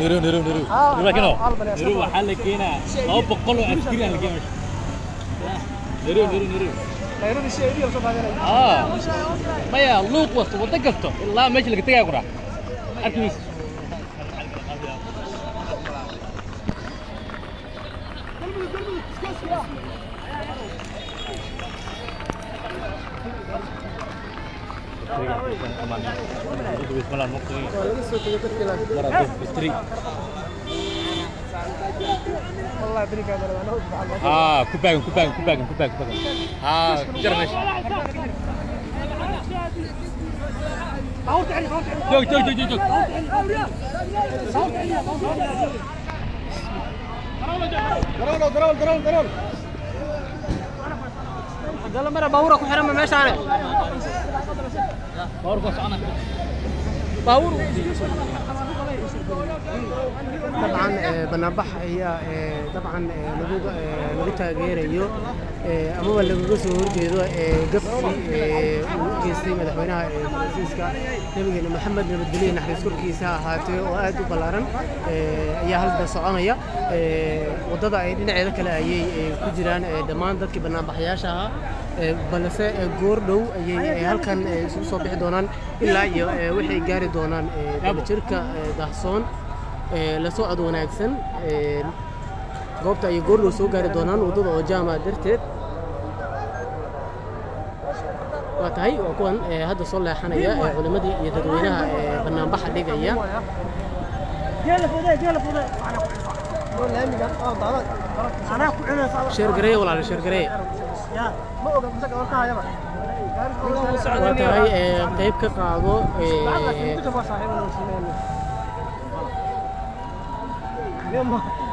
niru niru niru Ah, niru kino ah, albal ya, niru sabab. waxaa la keenaa laba boqol oo askari aan la keenaa niru niru niru Khayradii shay idin soo qaadanay. ah maya luuq wasto wada gasto ilaa meesha laga tagaya qura arkiis Waa laga soo tagay dadkii la. Wallahi bini ka dara anoo baxal. ها كوباك كوباك كوباك كوباك كوباك ها جرب ماشي جوج جوج جوج جوج Garool garool garool garool. Dala mara bawra ku xiran meeshaan. طبعا banaanbax ayaa dabcan lagu lagu taageerayo أمام الجسور جدوا قص محمد نبدلي نحن سكر كيسة هاتو وقت بلارن يا هل بسعانا يا وضد عيدنا عيدك لا يي كجيران دمان ذاك بنا بحياشة بلسة جوردو يي هل كان سو صبح دونان إلا يو وحي جاري دونان بتركة دهسون لسوء دوناكسن goobta ayay goor dhow soo gaari doonaan waddada oo jaama darteed waa tahay waa kuwan hadda soo leexanaya culimmadii iyo dadweynaha banaanbaxa dhigaya sheergareeye walaal sheergareeye waa tahay qayb ka qaado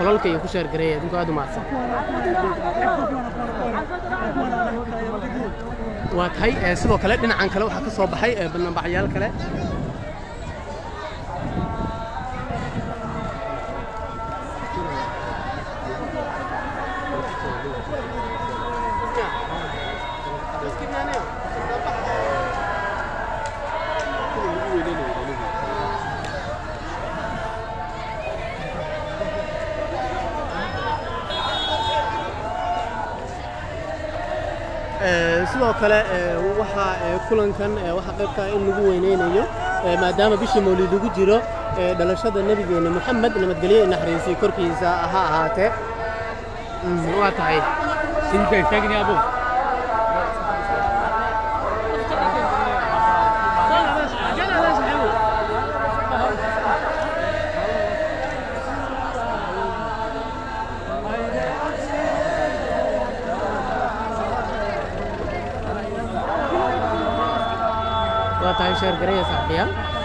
قلال كي يخشير غريه دمك هذا ماسة وهاي سلوك كله دين عن كله وحكي صوب بنبعيال كله kale waxaa kulankan waxaa qaybka in lagu weyneynayo maadaama bishii mawlid ugu jiro dhalashada nebigeena moxamed nabadgelye naxariisay korkiisa ha ahaatee waa tahay سنك يستاجني يا ابو waa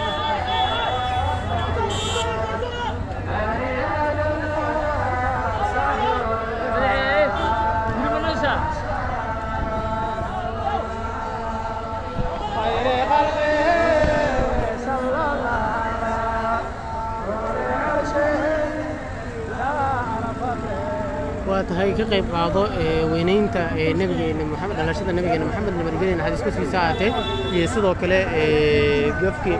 في قيب قاضو وينينتا نبي محمد على شدة نبي محمد اللي مرجعين إن حدث كسر ساعته يسدوا كلا قفكي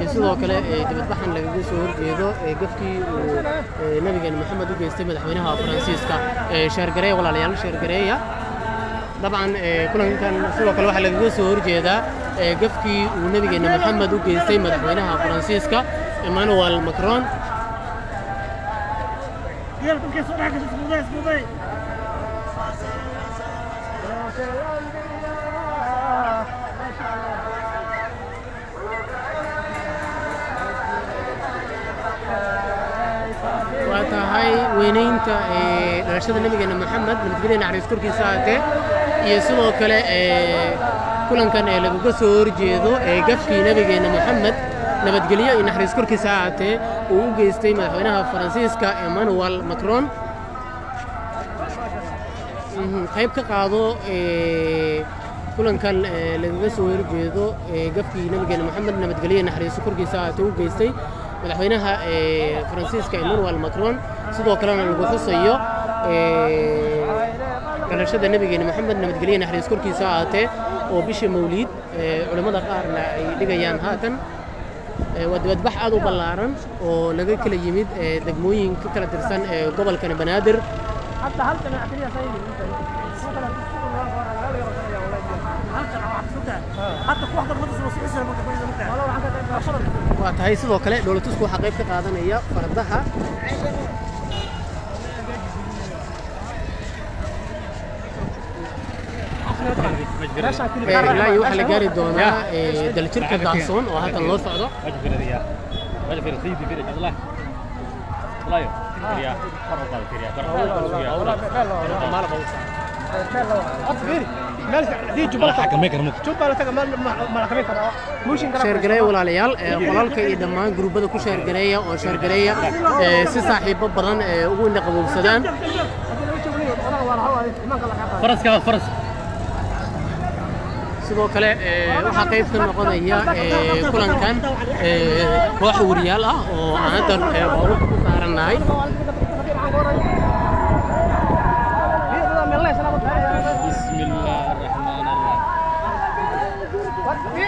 يسدوا كلا تبى تبحن لقى شهور جيدا قفكي نبي محمد وبي يستمد حوينها فرانسيسكا شرقرية ولا ليال شرقرية طبعا كلهم كان سوى كل واحد لقى شهور جيدا قفكي ونبي محمد وبي يستمد حوينها فرانسيسكا إيمانويل ماكرون waa tahay weynaynta dhalashada nabigeena maxamed nabadgelye naxariis korkiisa ahaatee iyo sidoo kale kulankan ee lagaga soo horjeedo gafkii nabigeena maxamed nabadgelyo iyo naxariis korkiisa ha ahaatee uu u geystay madaxweynaha faransiiska emmanuel macron Mhm, qayb ka qaado ee, kulankan ee, lagaga soo horjeedo ee, gafkii nabigeena moxamed nabadgelyo naxariiso korkiisa ha ahaatee u geystay مدحوينها فرانسيسكا إنور والمكرون سدوا كلانا الغفصة إيو كان رشاد النبي محمد نمد قليل نحن يذكر كي ساعته وبشي موليد علماء دقار لقيان هاتن ود ود بح عدو بلارن ولقى كل يميد دقموين كتلة ترسان قبل كان بنادر حتى هل كان يا سيدي حتى في واحد المدرسة مصر إيش المدرسة مصر كويسة ممكن والله عندك شرط waa tahay sidoo kale dowlatusku waxaa qayb ka qaadanaya fardaha Ee, ilaa iyo waxaa la gaari doonaa ee, daljirka daacsoon oo halkan loo socdo وجه في الرياض وجه في سيدي في رجل الله الله يو رياض فرق هذا في رياض حكمك رمك sheergareeya walaalayaal ee, qolalka iyo dhammaan gurubbada ku sheergareeya oo sheergareeya ee, si saaxiibo badan ee ugu indhaqabowsadaan فرس كذا فرس sidoo kale ee, waxaa qayb ka noqonaya ee, kulankan ee, koox wariyaal ah oo aan haddan ee, baabuurka ku saarannahay بسم الله الرحمن الرحيم فين هذه ديك عندك صاحبه وأنا أقول له صح صح صح صح بس ماشي كعرنيو أنا قاعد يا بنا waa tahay sheergareeya saaxiibayaal waa la socdaa aad baa u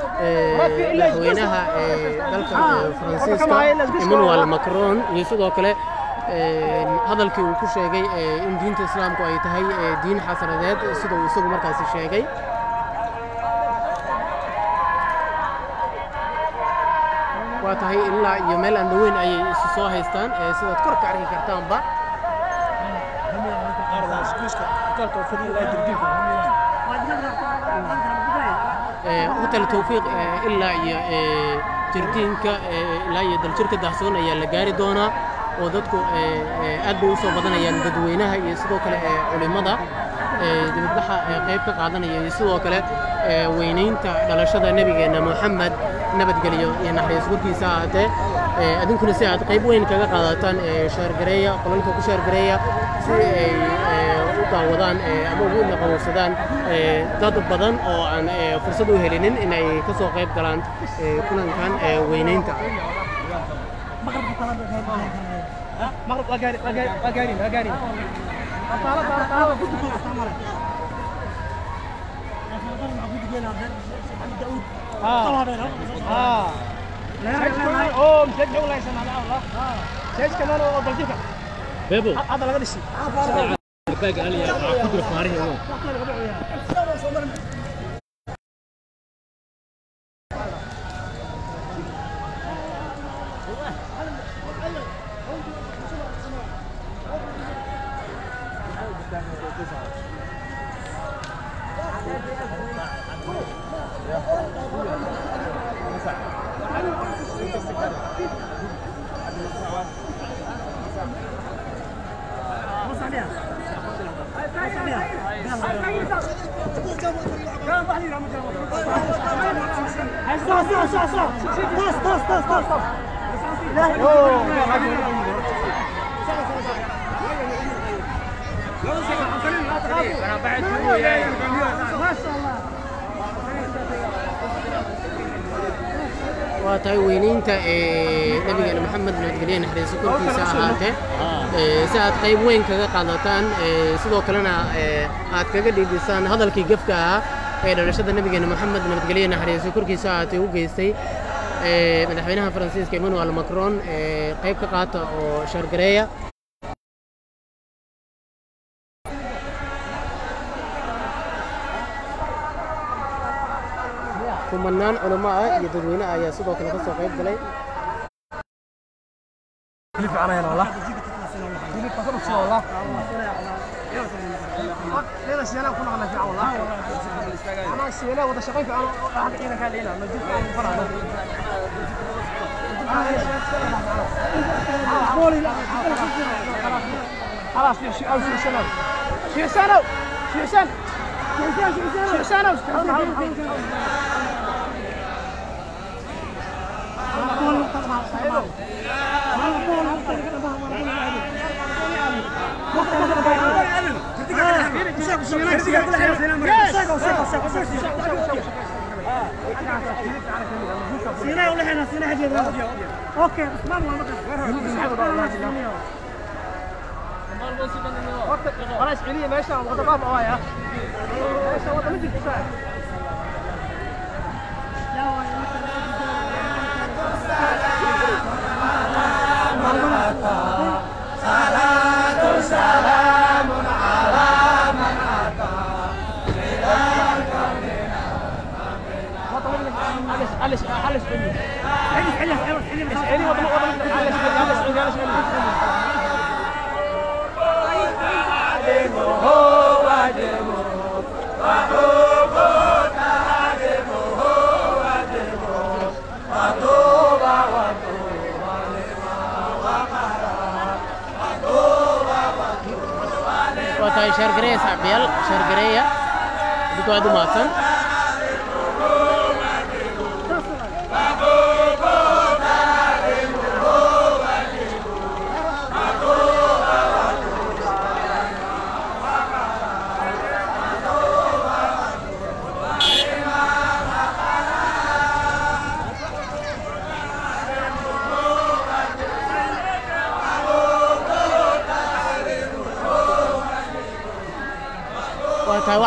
madaxweynaha ee, dalka faransiiska emmanuel macron iyo sidoo kale hadalkii uu ku sheegay ee, in diinta islaamku ay tahay diin xasanadeed sida uu isagu markaasi sheegay waa tahay ilaa iyo meel aan dhaweyn ayay isu soo haystaan sidaad kor ka arki kartaanba ee, hotel tawfiiq ee, ilaa iyo ee, jirdiinka ee, ilaa iyo daljirka daahsoon ayaa la gaari doonaa oo dadku aad bay u soo badanayaan dadweynaha iyo sidoo kale culimmada dibadbaxa qayb ka qaadanaya iyo sidoo kale weynaynta dhalashada nebigeenna moxamed nabadgelyo iyo naxariis warkiisa ha ahaatee ee, adinkuna si aad qayb weyn kaga qaadataan ee, sheergareeya qolalka ku sheergareeya si ay u daawadaan ama ugu naqawsadaan dad badan oo aan fursad u helinin in ay ka soo qayb galaan kulankan آه آه وضلتك بيبو هذا لقد الشيء باقي قال لي كدر فاري هو waa tahay weynaynta ee, nabigeena تاجين إحنا سكر في ساعات ساعات قيب وين كذا قلتان إيه، سدوا كلنا إيه، عاد هذا الكي إيه، محمد طيب من تقولي إحنا سكر من حينها فرانسيس كمان وعلى ماكرون. قيب كقاطع وشرقية كمانان علماء يدرون أيها سدوا كلنا سقيب قليل hilib fiican ayaan wallah hilib ka wallah leela shiilan ku noqonay fiican wallah ana shiilan wada shaqayn fiican oo hada ciidanka leela ma jirto aan farado خلاص يا شيخ شيخ سنو شيخ سنو شيخ سنو شيخ سنو أوكي اسمع خلاص عليا ماشي وضع باب هوايا ماشي وضع مجد كفايه علش علش علش علش علش علش وضع وضع علش علش علش علش waa tahay shaargareeya saaxiibayaal shaargareeya adigoo aad u mahadsan waa tahay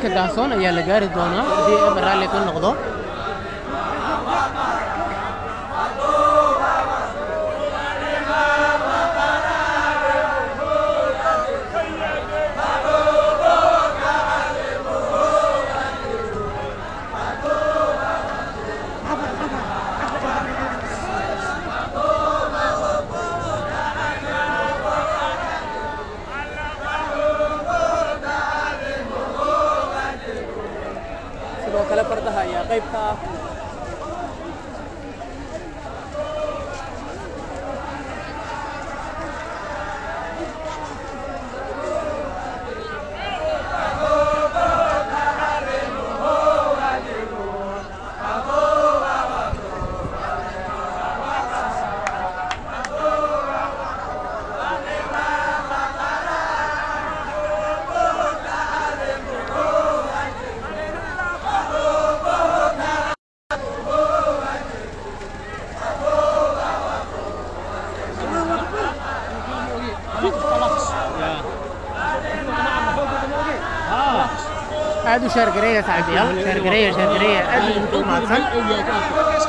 dalitirka daasoon ayaa la gaari doonaa haddii eber raalli ka noqdo fardaha ayaa shaargareeya saaxiibayaal shaargareeya shaargareeya aad u mahadsan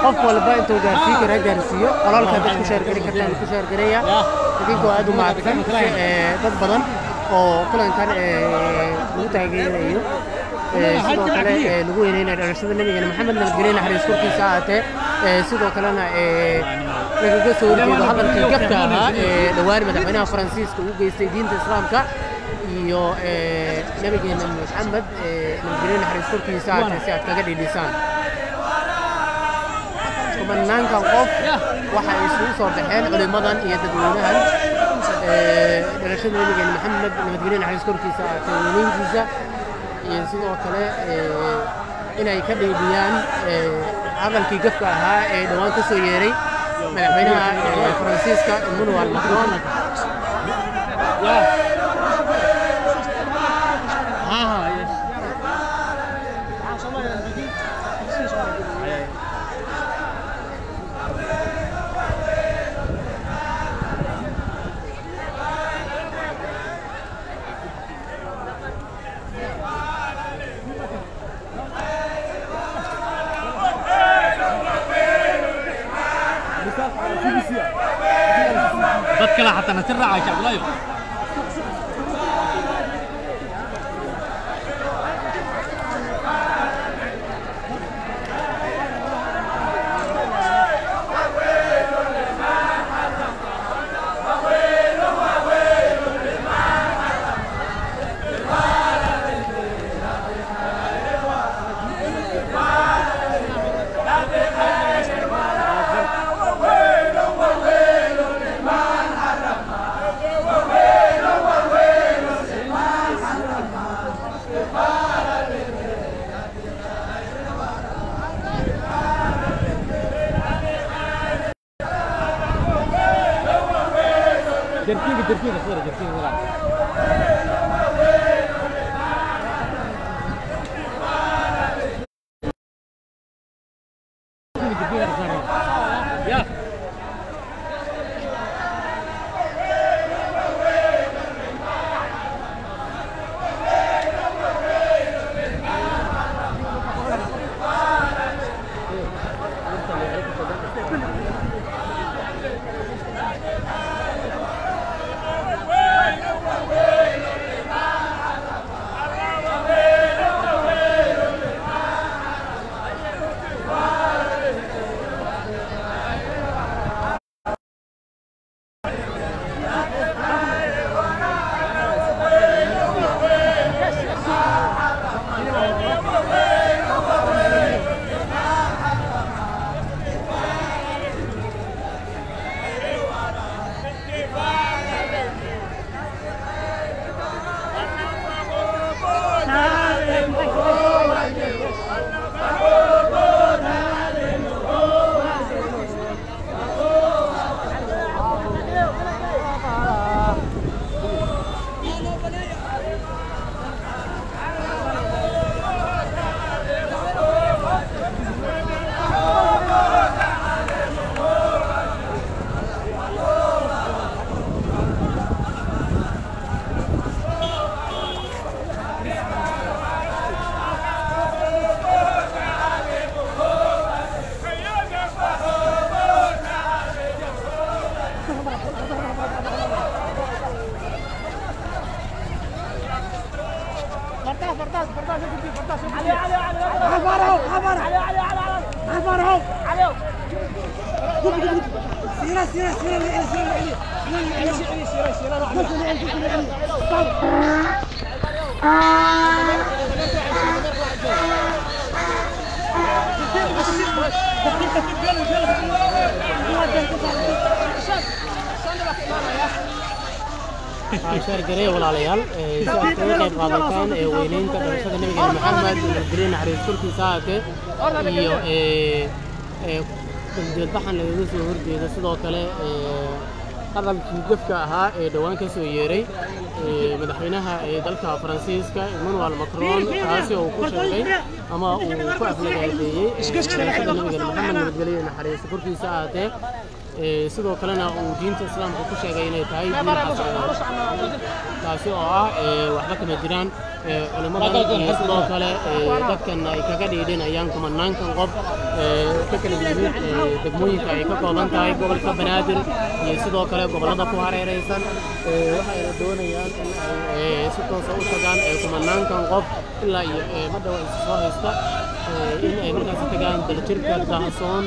qof walba intuu gaarsiin kara gaarsiiyo qolalka dad ku shaargari kartaan ku shaargareeya idinkoo aad u mahadsan ee, dad badan oo kulankan ee, lagu taageerayo ee, sidoo kale ee, lagu weyneynayo dhalashada nabigeena maxamed nabadgelye naxariis korkiisa ahaatee ee, sidoo kalena ee, lagaga soo horjeedo hadalkii gafka ahaa ee dhowaan madaxweynaha faransiiska uu geystay diinta islaamka iyo ee, nabigeena maxamed ee, nabadgelye naxariis korkiisa ahaatee si aad kaga dhidhisaan banaankan qof waxa ay isugu soo baxeen culimmadan iyo dadweynahan dhalashada nabigeena maxamed nabadgelye naxariis korkiisa ahaatee weyneyntiisa iyo sidoo kale inay ka dhiibiyaan ee, hadalkii gafka ahaa ee dhowaan ka soo yeeray madaxweynaha faransiiska emmanuel macron الرعاش عبد الله. Iyo ee ee damjeedbaxan lagaga soo horjeeda sidoo kale ee hadalkii gefka ahaa ee dhowaan ka soo yeeray ee madaxweynaha ee dalka faransiiska emmanuel macron kaasi oo uu ku sheegay ama uu ku aflagaadeeyey dhalashada nabigeena maxamed nabadgelyo naxariis korkiisa ahaatee ee sidoo kalena uu diinta islaamka ku sheegay inay tahay diin xasaneed taasi oo ah ee waxba kama jiraan iyo sidoo kale ee dadkan ay kaga dhiidhinayaan kumanaankan qof ee ka kala yimid ee degmooyinka ay ka kooban tahay gobolka banaadir iyo sidoo kale gobollada ku hareeraysan ee waxayna doonayaan in ay ee si toosa u tagaan ee kumanaankan qof ilaa iyo ee madhow ay soo haysta ee in ay markaasi tagaan daljirka daahsoon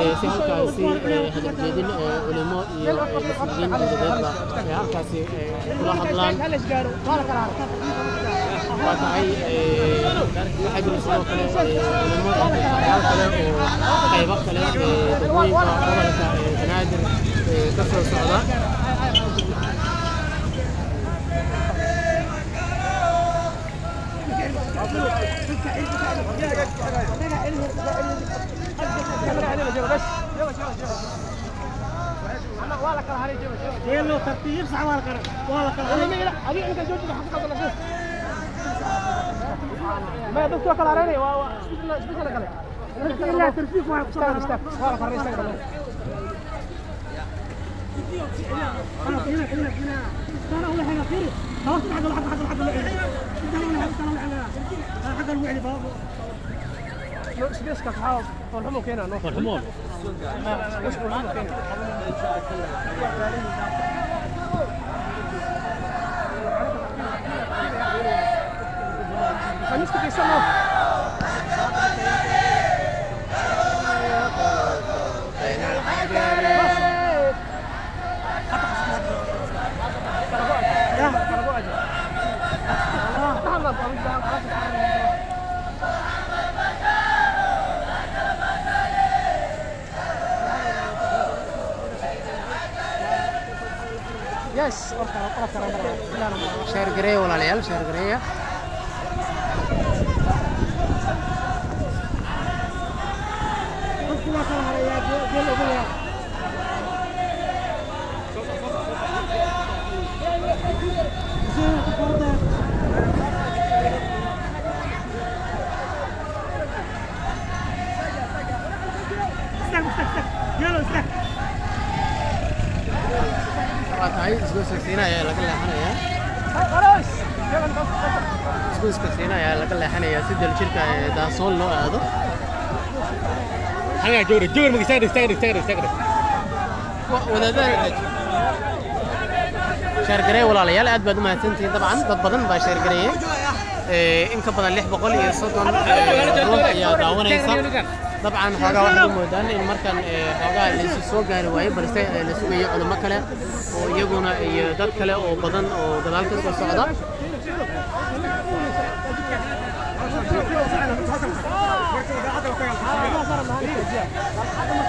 ee si halkaasi ee hadaljeedin ee culimo iyo ee mas-uuliyiin dowladeedba ee halkaasi ee kula hadlaan waatahay waxay jiro sidoo kale culimo waxyaal kale oo qaybo kale dadwooyinka gobolka banaadir ka soo socda يلا ترتيب صح ولا كلام ولا كلام أنا مين ابيع لك زوجتي حقك ولا كيف ما دوك توكل على عيني اش واحد قصر استاك واقف على خميسك يسموا يس sheer gareeya walaalayaal sheer gareeya waa tahay isgoyska siina ayaa laga leexanayaa isgoyska siina ayaa laga leexanayaa si daljirka ee daasoon loo aado حنا جوري جوري مقي سقري سقري سقري سقري ولا ذا شارك ريه ولا ليال قد بدو ما تنتهي طبعا. بطبطن با شارك ريه إيه إنك بدل ليح بقول يصوتون روح يا داون يصر طبعا حاجة واحدة مهدان إن مركان حاجة لسي سوق يعني وهي إيه، برستي إيه، لسوق يعلو مكلا ويقونا إيه، يدد وبدن ودلالك السعودة oo badan oo gadaal ka soo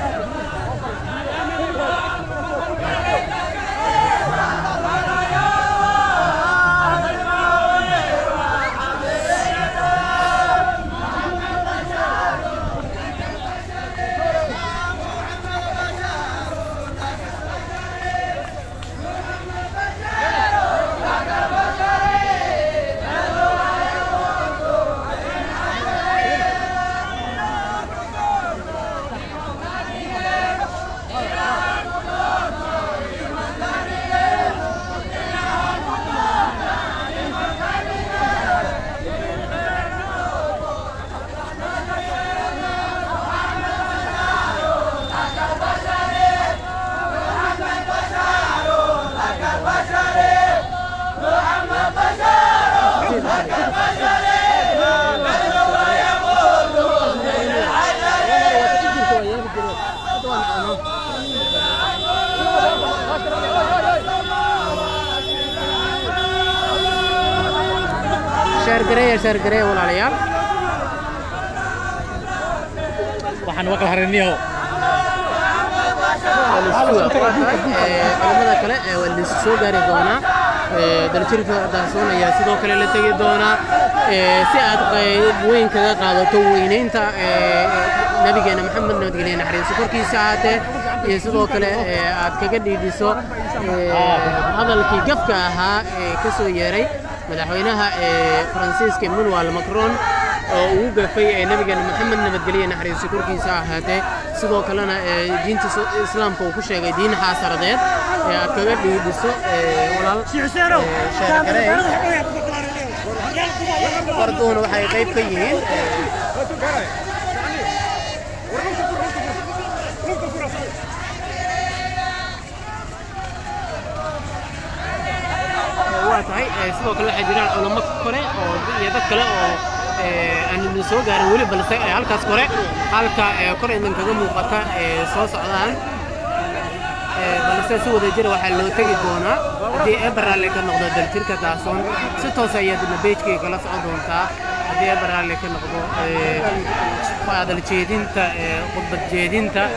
socda sheergareeya sheergareeya walaalayaal Waxaan waa kala hariniyo. culimada kale ee waa laysu soo gaari doonaa Ee, daljirka daasoon ayaa sidoo kale la tegi doonaa Ee, si aad qayb weyn kaga qaadato weynaynta ee, nabigeena maxamed nabadgelye naxariiso korkiisa ahaatee iyo sidoo kale ee, aad kaga dhiidhiso ee, hadalkii gafka ahaa ee ka soo yeeray مدحوينها فرانسيسك من والمكرون ووجا في نبي محمد نبدلية نحري سكور كيسا هاته سدو كلنا دين الإسلام فوكشة دين حاصر ذات كبر دي بسو ولا شعيرو شعيرو برضو هنا بحاجة غيب فيه تهي آه، سوى كل حد يرى علماء كوره أو يدك كلا أو آه، أن نسوى قارن ولي بلسة آه، على كاس كوره على كا كوره إن كذا موقتا صوص عدان بلسة سوى دجير وحلو تجد دونا. دي إبرة لك النقطة دل تلك داسون. ستة سيد النبيج كي كلا صعدون تا. دي إبرة لك النقطة فهذا الجيدين تا قطب الجيدين تا.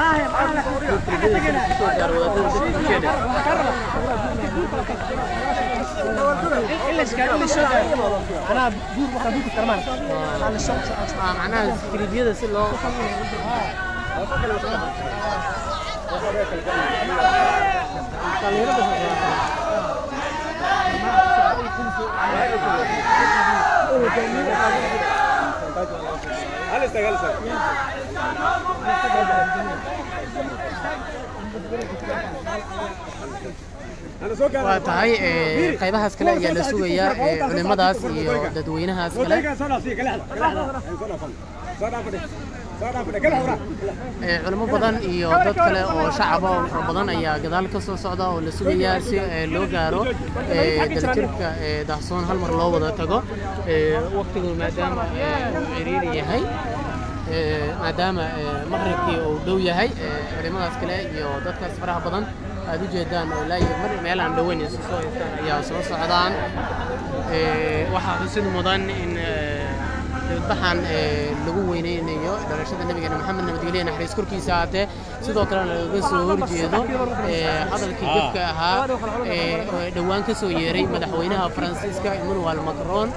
Ee, khudbad jeedinta soo gaaro wadada dadka bulshada. أنا دور واحد دور كرمان أنا الشمس macnaha fiidiyoda si loo qaybahaas kale ayaa la sugayaa ee, culimadaas iyo dadweynahaas kale ee, علمو بدن ايو داد كلا أو شعبا أو بدن إيا قدال كسو سعدا أو لسو بياسي اي لو غارو اي دلترك اي دحسون هل مر لو بداتاقو اي وقت قول مادام إيه، عرير يهي مادام إيه، مغرب إيه، علمو داد كلا ايو داد كلا سفراح بدن ادو جيدان أو لا يمر ميلا عم دوين يسو سعدا ايا سو مدن إن ee, dibadbaxan ee, lagu weyneynayo dhalashada nabigeena maxamed nabadgelye naxariis korkiisa ahaatee sidoo kalena lagaga soo horjeedo ee, hadalkii gefka ahaa oo dhowaan ka soo yeeray madaxweynaha faransiiska emmanuel macron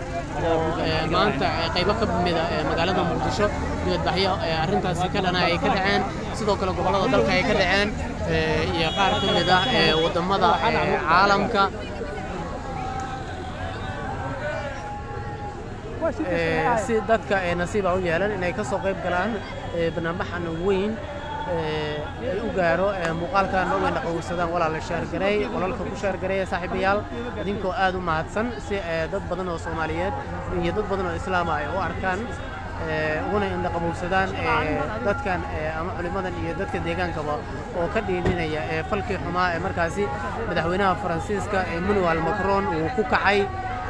oo maanta qaybo ka mida ee, magaalada muqdisho. Dibadbaxyo arrintaasi ka dhana ay ka dhaceen sidoo kale gobollada dalka ay ka dhaceen ee, iyo qaar ka mid ah ee, caalamka سيدات كأي نصيبة أو يعلن إن أي كسر قيب كلام بنامح عن وين أوجارو مقال كان نوع من القوس هذا ولا الشهر جري ولا الخبر الشهر جري صاحبيال دينكو آدم ماتسن سيدات بدن الصوماليات يدات بدن الإسلام أيه وأركان هنا عند قبول سودان دت كان أما علماء دنيا دت كان ديجان كبا وكده يدينا يا فلك حماة مركزي بدأ فرانسيسكا منو المكرون وكوكا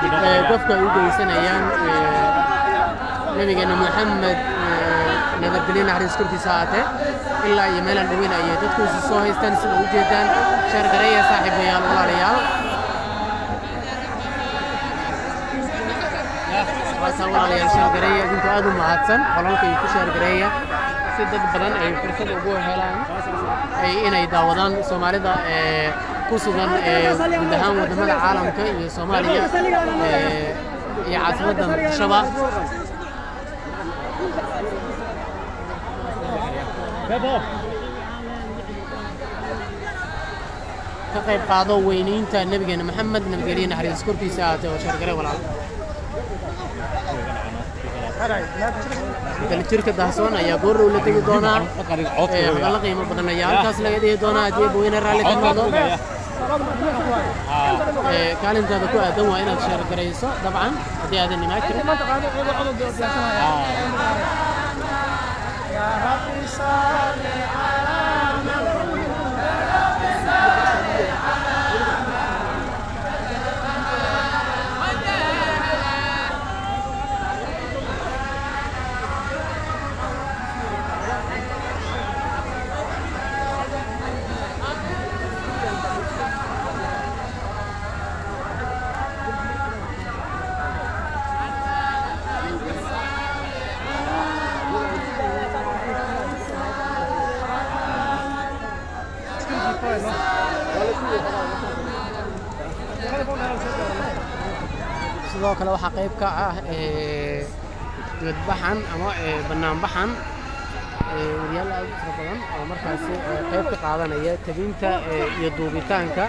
qofka ay u geysanayaan ee, nabigeena maxamed ee, nabadgelye naxariis korkiisa ahaatee ilaa iyo meelaan dhaweyn ayay dadku isu soo haystaan sida u jeedaan shaargareeya saaxiibayaal walaalayaal waasaa walaalayaal shaargareeya idinku aad u mahadsan qolalka iyo ku shaargareeya si dad badan ay fursad ugu helaan ay inay daawadaan soomaalida ee كوسوغان ودهان ودهان العالم كي صوماليا يعاصم دم شبا كقيب قاضو وينين تان نبغينا محمد نبغيرين حريد سكور في ساعات وشارك لي والعالم كان الشركة دهسون يا جور ولا تيجي دونا هذا لقي مبنى يا كاس لقي دونا دي بوين الرالي كان دونا كان انت بكو ادوى إلى الشير كريسة طبعا. هذه هذه اني ماكر sidoo kale waxaa qayb ka ah eh, dibadbaxan ama eh, banaanbaxan eh, wariyaal aad u fara badan oo markaasi qayb ka qaadanaya tabinta iyo duubitaanka.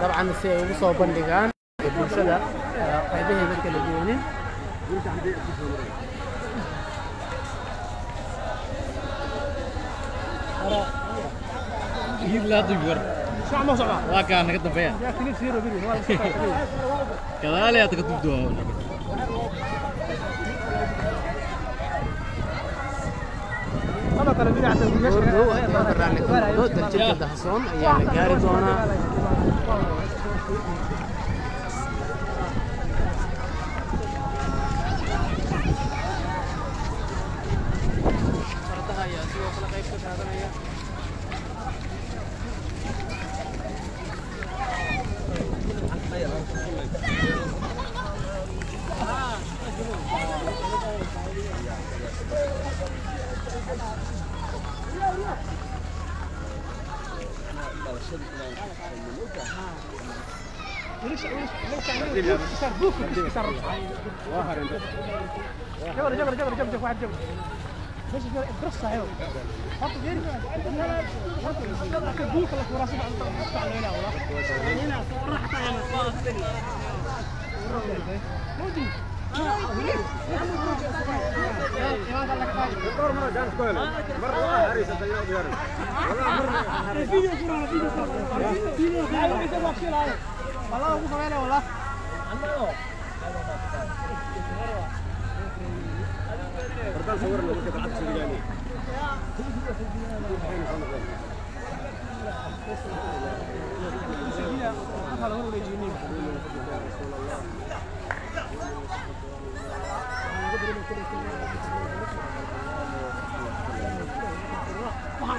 Dabcan si ay ugu soo bandhigaan bulshada qaybaheeda kala duwanin. Hier laat ik weer. صعب waa kaa naga dambeeya يا كليب سيرو فيديو ما gadaal ayaa ka dubdoo هذا ترى فيديو حتى goordhow haddii aad raalli ka noqdo daljirka dahsoon ayaa la gaari doonaa fardaha ayaa sidoo kale qayb ka qaadanaya وليش وليش وليش صار بوك صار جبر جبر جبر جبر واحد جبر ليش الدرس صحيح حط غير حط بوك لك وراسي على هنا والله هنا راح مودي والله ابو كمان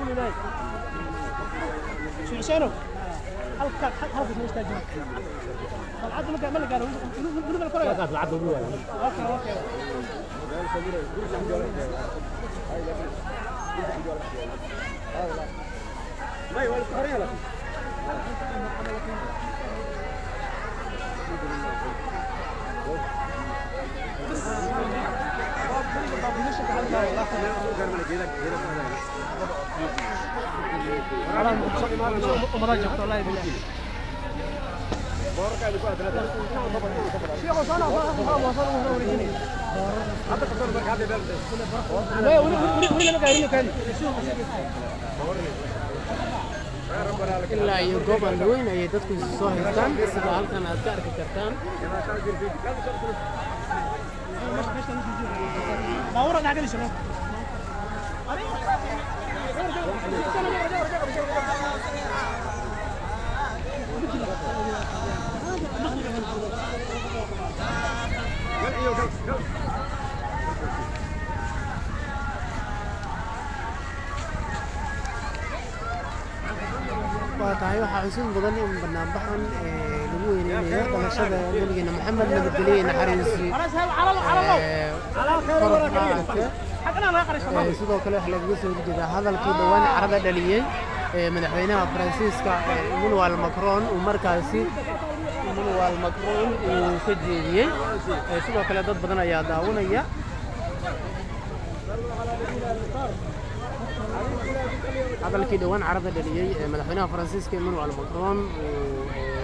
والله شو عشانه halka halka ma istaajin alcad ma ma la gaaro guriga la korayo alcad ugu waa okay ilaa iyo goob aan dhaweyn ayay dadku isu soo haystaan sida halkan aad ka arki kartaan باورا قاعد يشرب waa tahay waxaa xusuus badan in banaanbaxan محمد من الدليل إيه، هذا الكيب وين إيه، من حينها فرانسيسكا إيه، منو المكرون ومركزي منو المكرون وسجيني سوى كل ضد بدنا يا داونية هذا الكيد وين عرض من حينها فرانسيسكا منو المكرون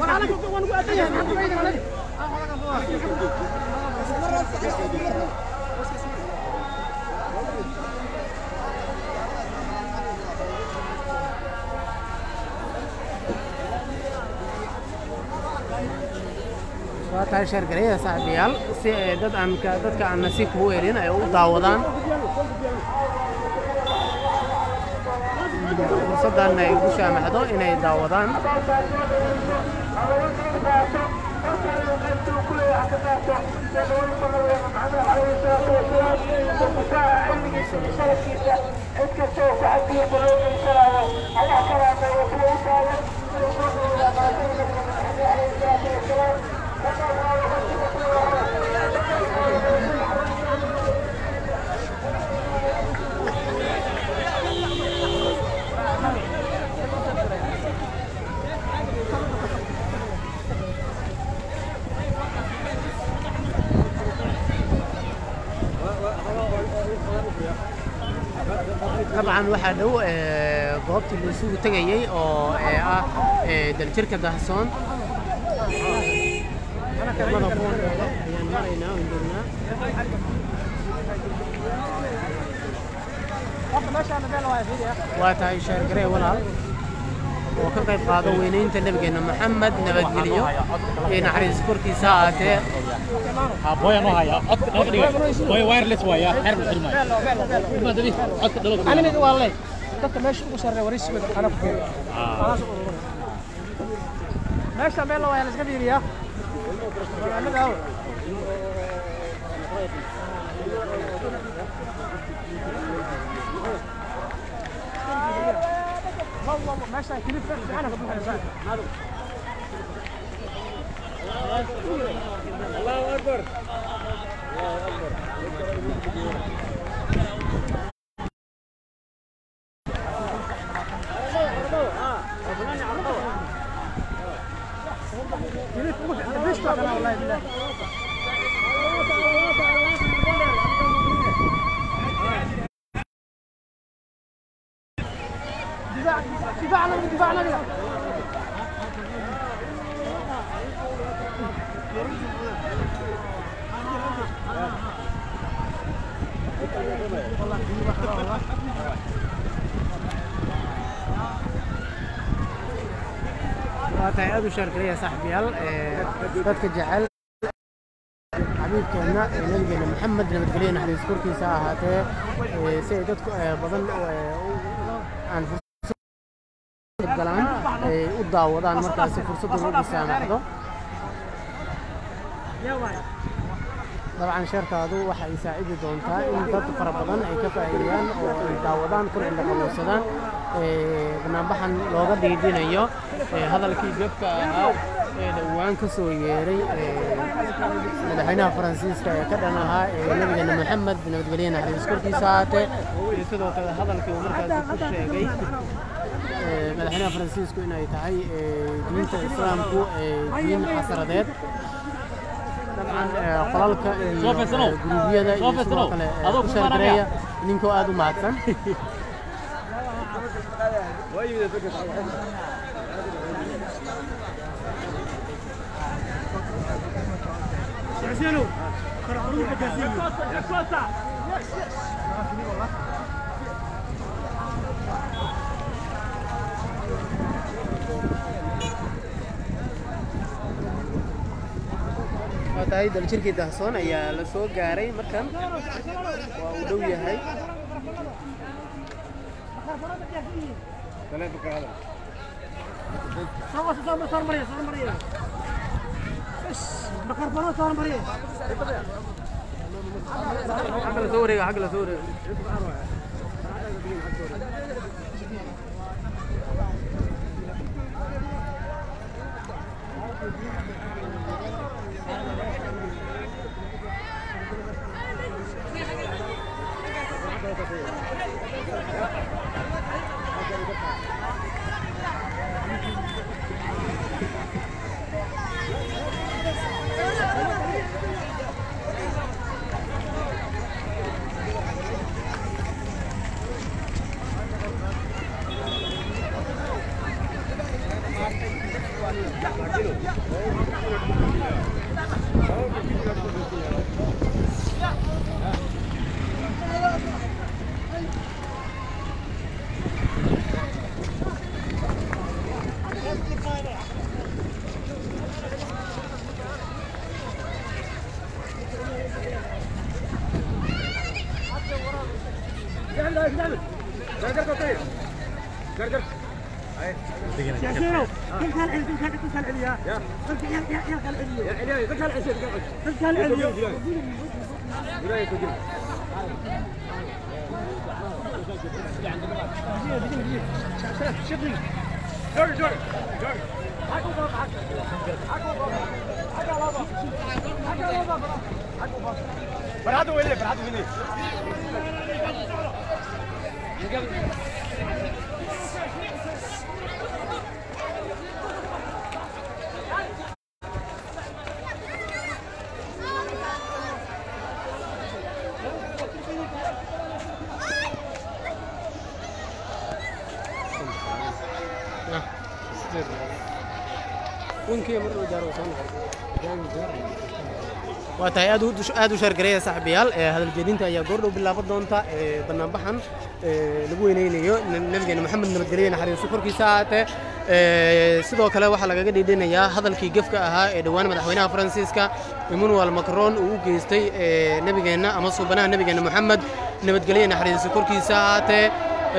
وأنا قاعد اتيه عند بعيد عليك sheergareya saaxiibayaal si ay dad aan ka dadka aan nasiibka u helin ay u daawadaan fursaddan ay ugu saamaxdo inay daawadaan طبعاً واحد هو آه، ضابط اللي سووا تجيء أو آه، آه، ااا دلتركب ده degmada boondooda ayaan maraynaa oon joognaa ماشي أنا بين واحد waa tahay sheergaree walaal oo ka qayb qaado weynaynta nabigeena maxamed nabadgelyo iyo naxariis korkiisa ها بويا نو هيا عدك دلو دغ بويا وايرلس وايا حرب الحرمه ما دبي عدك دلو أنا من والله dadka meesha ugu sarreeya waraysigooda ana ku geeyo Anaas ugu ururay. meesha meel waa la iska fiiriyaa magaalada aw والله meesha kilif fiican ka buuxaysaa kilif ugu fiican bista kana wallahi billahi دفاع دفاع عن دفاع عن waa tahay هذا شارك ليا صاحبي هل إيه، صدق جعل. حبيبتنا إيه، نلقى محمد لما تقول لنا إحنا نذكرك ساعات سيدتك بظن عن فرصه الكلام وتعوض عن مركز فرصة الرؤيه يا ولد طبعا شركة هذا واحد يساعد دونتها ان تفرق بظن اي كفاءة ايان وتعوضان كل عندك أبو السودان banaanbaxan looga dhiidhinayo ee, hadalkii gebka ahaa ee dhowaan ka soo yeeray ee, madaxweynaha faransiiska ee ka dhan ahaa ee nabigeena maxamed nabadgelye naxariis korkiisa ahaatee iyo sidoo kale hadalkii uu markaasi ku sheegay ee, madaxweynaha faransiisku inay tahay ee, diinta islaamku ee, diin xasradeed dabcan ee, qolalka iyo Soo fiirsanow. ee, guruubyada iyo Soo sidoo fiirsanow. kale ee, Adoo ku ku shaargareeya ninkoo aad u mahadsan waa tahay daljirkii dahsoon ayaa la soo gaaray markan waa uu dhow yahay صور مريض. soo wareega xagga la soo wareega ياسينو كل كان علي كل كان كل كان عليا يا يا يا يا كان عليا يا عليا كل كان عليا waa tahay aad u shaargareeya saaxiibayaal ee hadal jeedinta ayaa goordhow bilaaban doonta banaanbaxan lagu weyneynayo nabigeena maxamed nabadgelye naxariiso korkiisa ahaatee Ee, sidoo kale waxaa lagaga dhiidhinayaa hadalkii gefka ahaa ee dhowaan madaxweynaha faransiiska emmanuel macron uu u geystay ee, nebigeenna ama suubanaha nebigeenna moxamed nabadgelyo naxariisa korkiisa ha ahaatee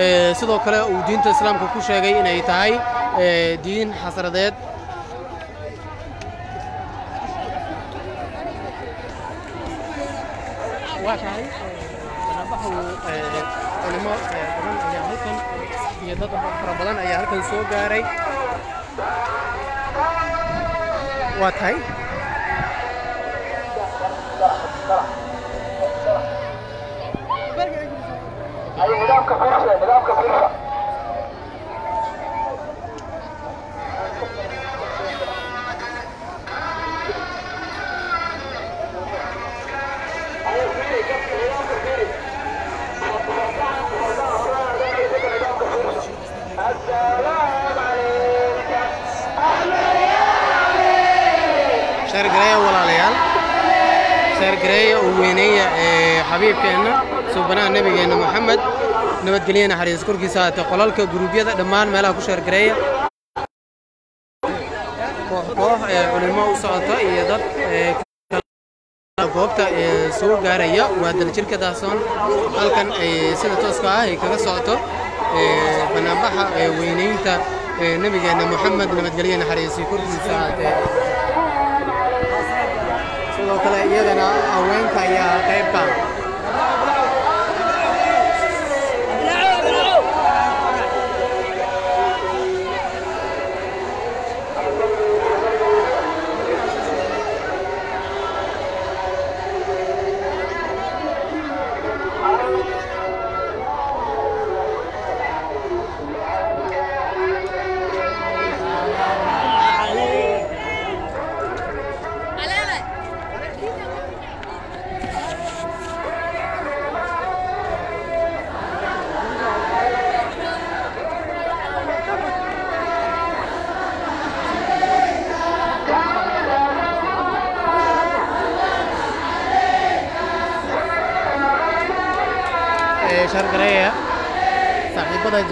Ee, sidoo kale uu diinta islaamka ku sheegay inay tahay diin xasradeed waa tahay banaanbaxu ee, culimo badan ayaa halkan iyo dad fara badan ayaa halkan soo gaaray waa tahay سرگرای ولالیال سرگرای اوینی حبیب که اینا سوپنا نبی که اینا محمد نبود کلیه نهاری اسکور کی ساعت قلال که گروهیه دمان مالا کو سرگرای کوه علما وسعتا ایادت گفت سو گاریا و در چرک داستان اگر سر تو اسکا ایکه سعتا بنابه اوینی تا نبی که اینا محمد نبود کلیه نهاری اسکور کی ساعت sidoo kale iyagana haweenka ayaa qayb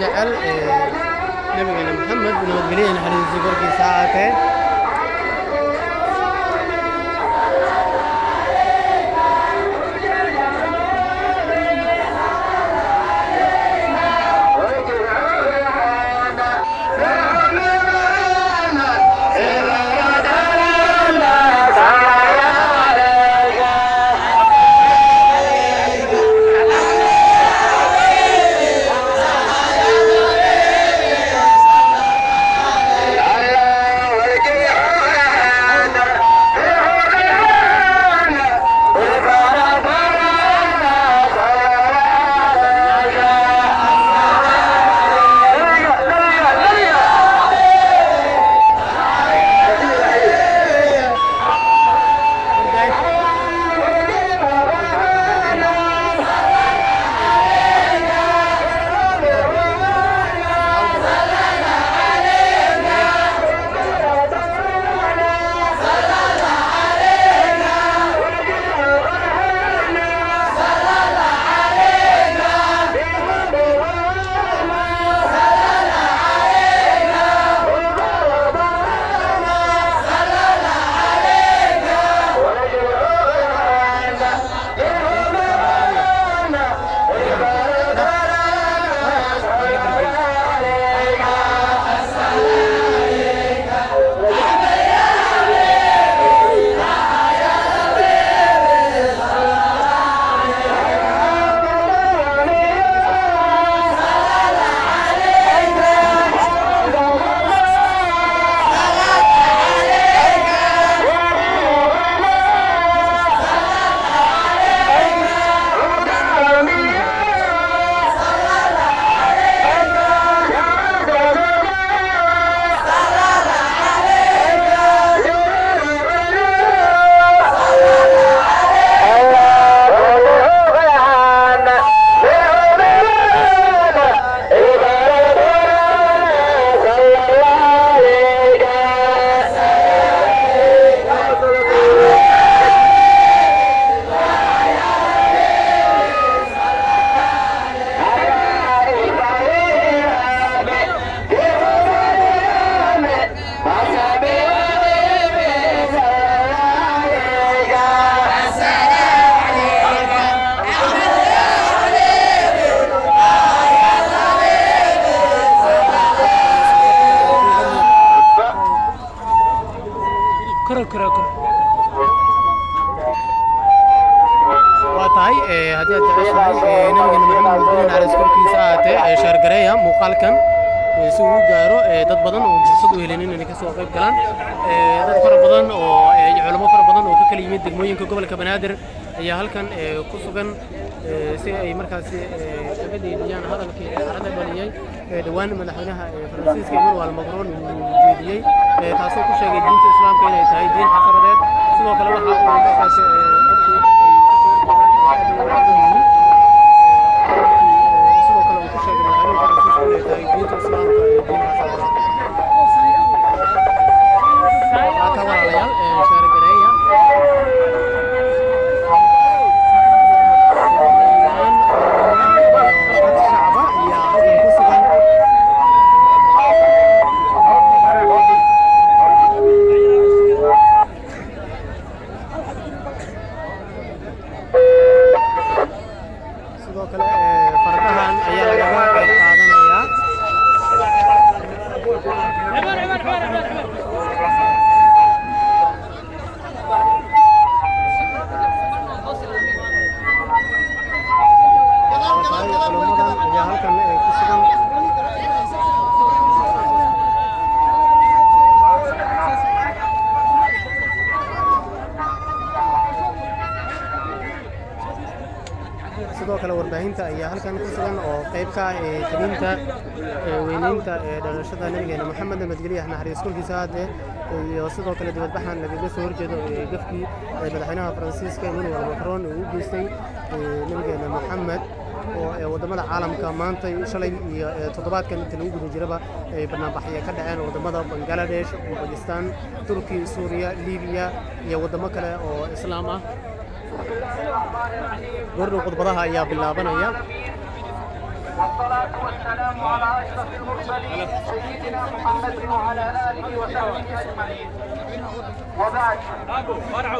جعل آه، نبينا محمد بن مدبرين حريز يقول في ساعتين sidoo kale warbaahinta ayaa halkan ku sugan oo qayb ka ah ee talinta ee weyneynta ee dhalashada nabigeena maxamed nabadgelyaha naxariis korkiisa haadee iyo sidoo kale dibadbaxan lagaga soo horjeedo ee gafkii madaxweynaha faransiiska emmanuel macron uu u geystay ee nabigeena maxamed oo ee waddamada caalamka maanta shalay iyo toddobaadkan inta lagu guda jiraba ay banaanbaxyo ka dhaceen waddamada bangaladesh bakistan turki suuriya libiya iyo waddamo kale oo islaam ah gordhow khudbadaha ayaa bilaabanaya والصلاة والسلام على أشرف المرسلين سيدنا محمد وعلى آله وصحبه أجمعين. وبعد.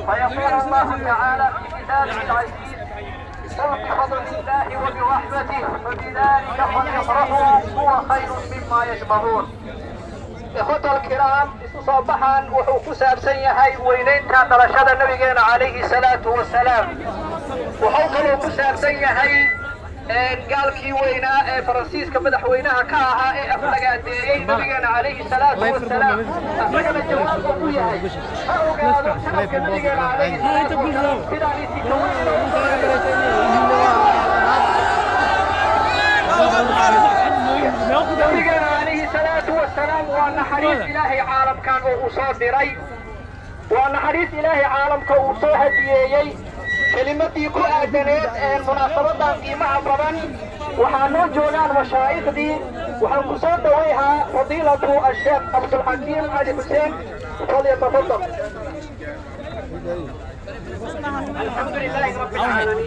فيقول الله تعالى في كتابه العزيز قل بفضل الله وبرحمته فبذلك فليفرحوا هو خير مما يجمعون. هتل كرام صباحا وحوكوسا بسيا هاي وينين تاع رشاد النبي جينا عليه الصلاة والسلام. وحوكوسا بسيا هاي قال كي وينا فرانسيس كمدح وينها كاها إيه افتقا النبي عليه الصلاة والسلام. ما كان الجواب عليه الصلاه والسلام. وأن حريص إلهي عالم كان أوصال دري وأن حريص إلهي عالم كان أوصال هديئي كلمتي كو أعتنيت المناصبة قيمة عبرباني وحانو جولان مشايخ دي وحان قصان دويها فضيلة الشيخ عبد الحكيم علي حسين. فضي الحمد لله رب العالمين.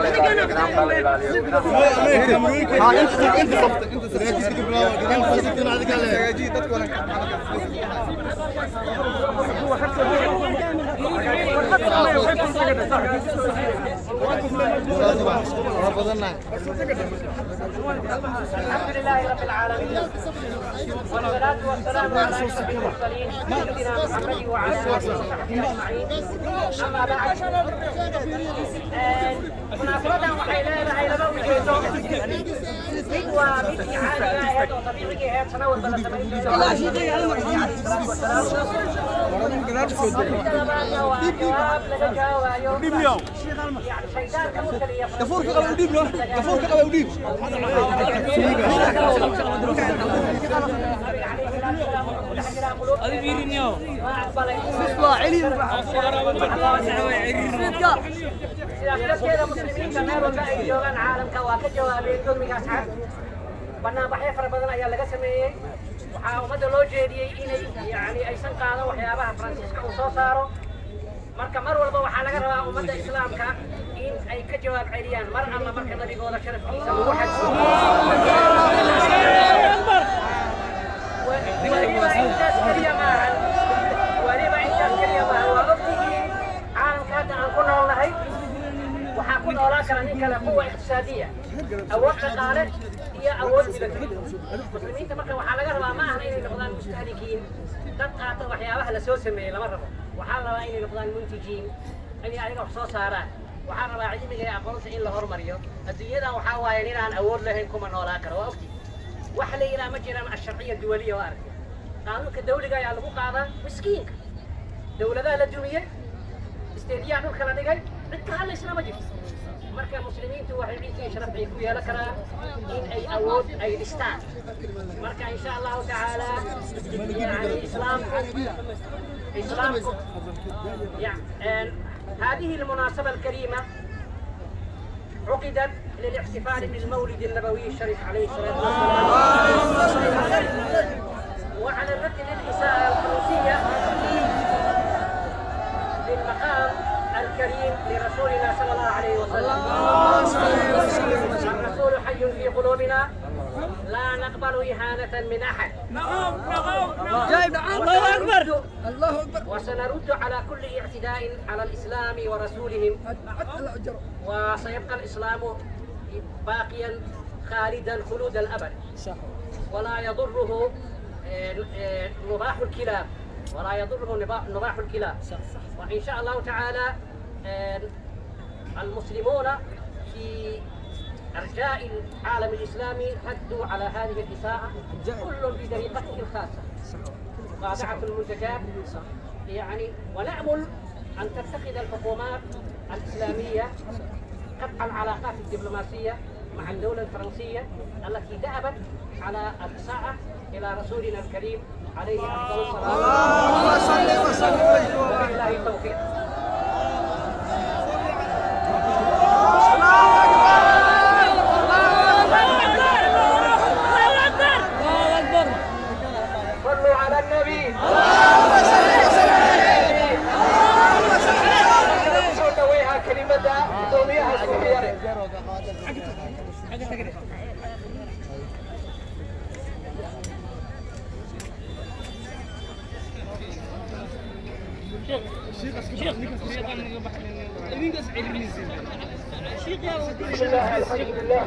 la ilaaliyo nidaamka la ilaaliyo الحمد لله رب العالمين والصلاة والسلام على أشرف المرسلين سيدنا محمد وعلى آله وصحبه أجمعين أما بعد مناسبة waxay leedahay laba ujeedo يعني mar alla marka nabigooda sharafkiisa lagu xadgudbo weliba intaas keliya maahan weliba intaas keliya maahan waa ogtihiin caalamka hadda aan ku nool nahay waxaa ku noolaan kara nin kale quwa iqtisaadiya awood dhaqaale iyo awood dibadda muslimiinta marka waxaa laga rabaa ma ahna inay noqdaan mustahlikiin dad qaata waxyaabaha la soo sameeyey lama rabo waxaa la rabaa inay noqdaan muntijiin inay ayaga wax soo saaraan waxaa rabaa cilmiga iyo aqoonta in la hormariyo adduunyadan waxaa waaye ninaan awood lahayn kuma noolaan karo waa ogti waxa la yidhaha ma jiraan asharciya duwaliya waa aragtay qaanuunka dawliga ayaa lagu qaadaa miskiinka مركا المسلمين تو واحد عيسى يشرف عليك ويا لك أي اوود أي ستا مركا إن شاء الله تعالى. يعني, يعني، آه، هذه المناسبة الكريمة عقدت للاحتفال بالمولد النبوي الشريف عليه الصلاة والسلام. وعلى الرد للحساب الكريم لرسولنا صلى الله عليه وسلم. الرسول حي في قلوبنا. لا نقبل إهانة من أحد. الله أكبر. الله أكبر. وسنرد على كل اعتداء على الإسلام ورسولهم. وسيبقى الإسلام باقيا خالدا خلود الأبد. ولا يضره آه، آه، نباح الكلاب. ولا يضره نباح- الكلاب. وإن شاء الله تعالى المسلمون في أرجاء العالم الإسلامي ردوا على هذه الإساءة كل بطريقته الخاصة. مقاطعة المنتجات. يعني ونأمل أن تتخذ الحكومات الإسلامية قطع العلاقات الدبلوماسية مع الدولة الفرنسية التي دأبت على الإساءة إلى رسولنا الكريم عليه أفضل الصلاة اللهم صل وسلم. وبالله التوفيق. صلوا على النبي soo dhaweeyaha kelimada gudoomiyaha suufiyare بسم الله الحمد لله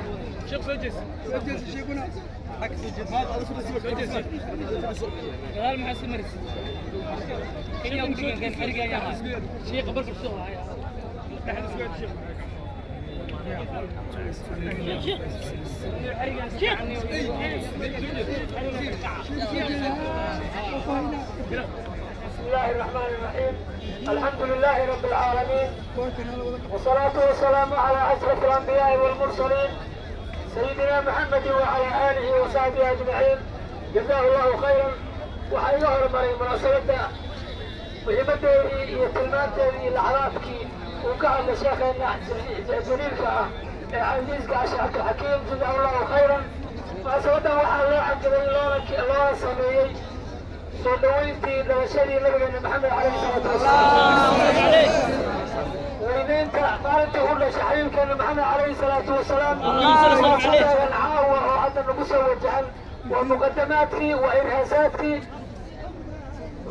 شيخ بركة الشغل هاي الله الرحمن الرحيم. الحمد لله رب العالمين. والصلاة والسلام على أشرف الأنبياء والمرسلين سيدنا محمد وعلى آله وصحبه أجمعين. جزاه الله خيرا. وحي الله وحيوه المريم من أصلت مهمته يتلمات العرافك وكان الشيخ جليل عزيز كعشرة الحكيم. جزاه الله خيرا. ما سوى الله عن جبل الله الله سميه soo dhaweyntii dhalashadii nabigeena maxamed calayhi salaatu wasalaam weyneynta maalintii u dhashay xabiibkeena maxamed calayhi salaatu wasalaam taagan caawa oo hadda nagu soo wajahan waa muqadamaadkii waa irhaasaadkii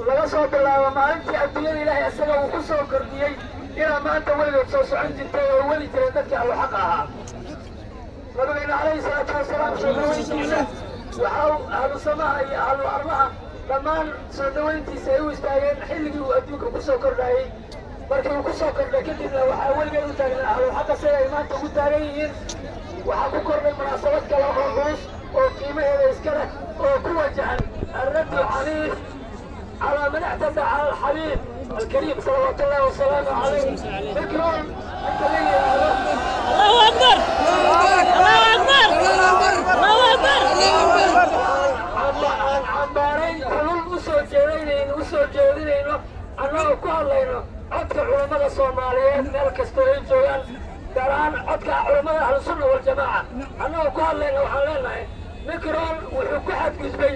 laga soo bilaabo maalintii adduunyada ilaahay isaga uu ku soo kordhiyey inaa maanta weligeed soo socon jirtay oo weli jiray dadkii allo xaq ahaa nabigeena calayhi salaatu wasalaam soo dhaweyntiisa waxa uu ahlu samaha iyo ahlu armaha دمان سنوينتي سيو استاغين حلقي وقدوك وكسو كرهي بركي وكسو كرهي كدين لو حاول قلو تاغين لأهو حقا سيئي ما تقود تاغين وحاكو كرهي مناصبتك لأخوص وقيمة الاسكرة وكوة جهن الرد العنيف على من اعتدى على الحبيب الكريم صلوات الله وسلامه عليه فكرون الله أكبر الله أكبر الله أكبر الله أكبر cambaarayn kulul u soo jeedinayno u soo jeedinayno annagoo ku hadlayno codka culammada soomaaliyeed meel kastoo ay joogaan gaar ahaan codka culammada ahlusunna waljamaaca annagoo ku hadlayna waxaan leenahay micron wuxuu ku xadgudbay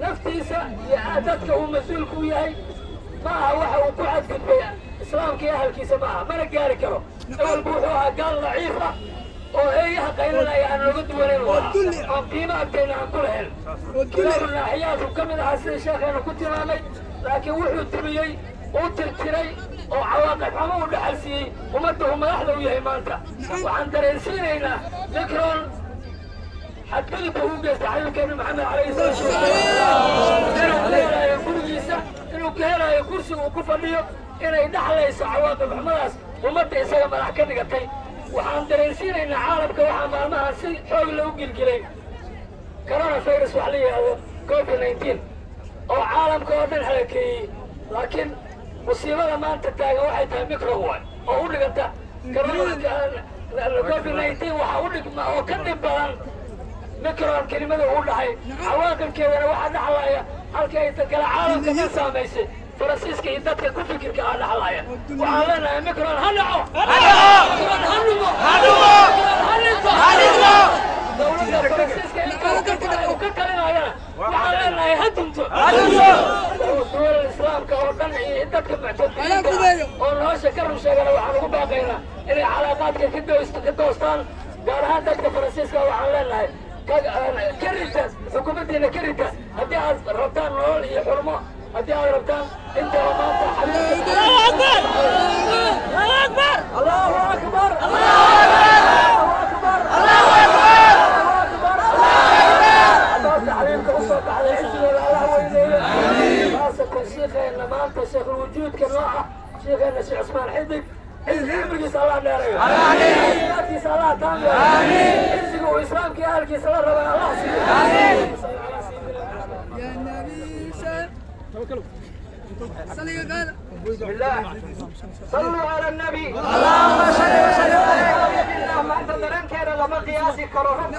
naftiisa iyo dadka uu mas-uulku u yahay ma aha waxa uu ku xadgudbay islaamka iyo ahalkiisa ma aha mana gaari karo awalku wuxuu ahaa gaal daciif ah oo eeyaha qaylanaya aan looga duwanayn u ahaa aan qiimo agtayna aan ku lahayn kilaabu naaxiyaadku ka mid ahaa sida sheekheena ku tilmaamay laakiin wuxuu dumiyey uu tirtiray oo cawaaqib xumo u dhaxal siiyey ummadda uu madaxda u yahay maanta waxaan dareensiinaynaa micron xadgudubka uu geystay xabiibkeena maxamed calayhi salaatu wasalaam inuu ka helaayo gurigiisa inuu ka helaayo kursi uu ku fadhiyo inay dhaxlayso cawaaqib xumadaas ummadda isaga madax ka dhigatay وحان دريسين ان عالمك وحان مالمها سي حوغ لو قل قلين كورونا فيروس وحلي كوفيد 19 أو عالم كوفيد حلكي لكن مصيبة ما انت تاقي واحد تهم يكرهوا أو قل انت كورونا كوفيد 19 وحا قل أو كنن بغان ميكرو الكلمة اللي قل حي عواقل كيوانا واحد نحوايا حلكي انت قل عالم كيسا ميسي faransiiska iyo dadka ku fikirka ah dhaxlaya waxaan leenahay micron ha dhaco micron ha dhumo micron ha dhinto dowladda faransiiska in uu ka talinayana waxaan leenahay ha dunto duwal islaamka oo dhan iyo dadka muctadiyiinta oo nolosha ka run sheegana waxaan ugu baaqaynaa inay calaaqaadka ka goost- rita haddii aad rabtaan nolol iyo xurmo haddii aad rabtaan intaba maanta xabiibka الله أكبر الله أكبر allahu akbar allahu akbar allahu akbar xabiibka u soo baxday xisbigooda allah weyneeyo khaasatan shiikheena maanta sheekhuwujuudka noo ah shiikheena sheekh cusmaan xidig xisbigiisa allah dheerayo xisbigiisa allah taamiyo xisbiga uu توكلوا. صلوا على النبي. اللهم صل وسلم. على نبينا محمد لن كان لما قياسي كره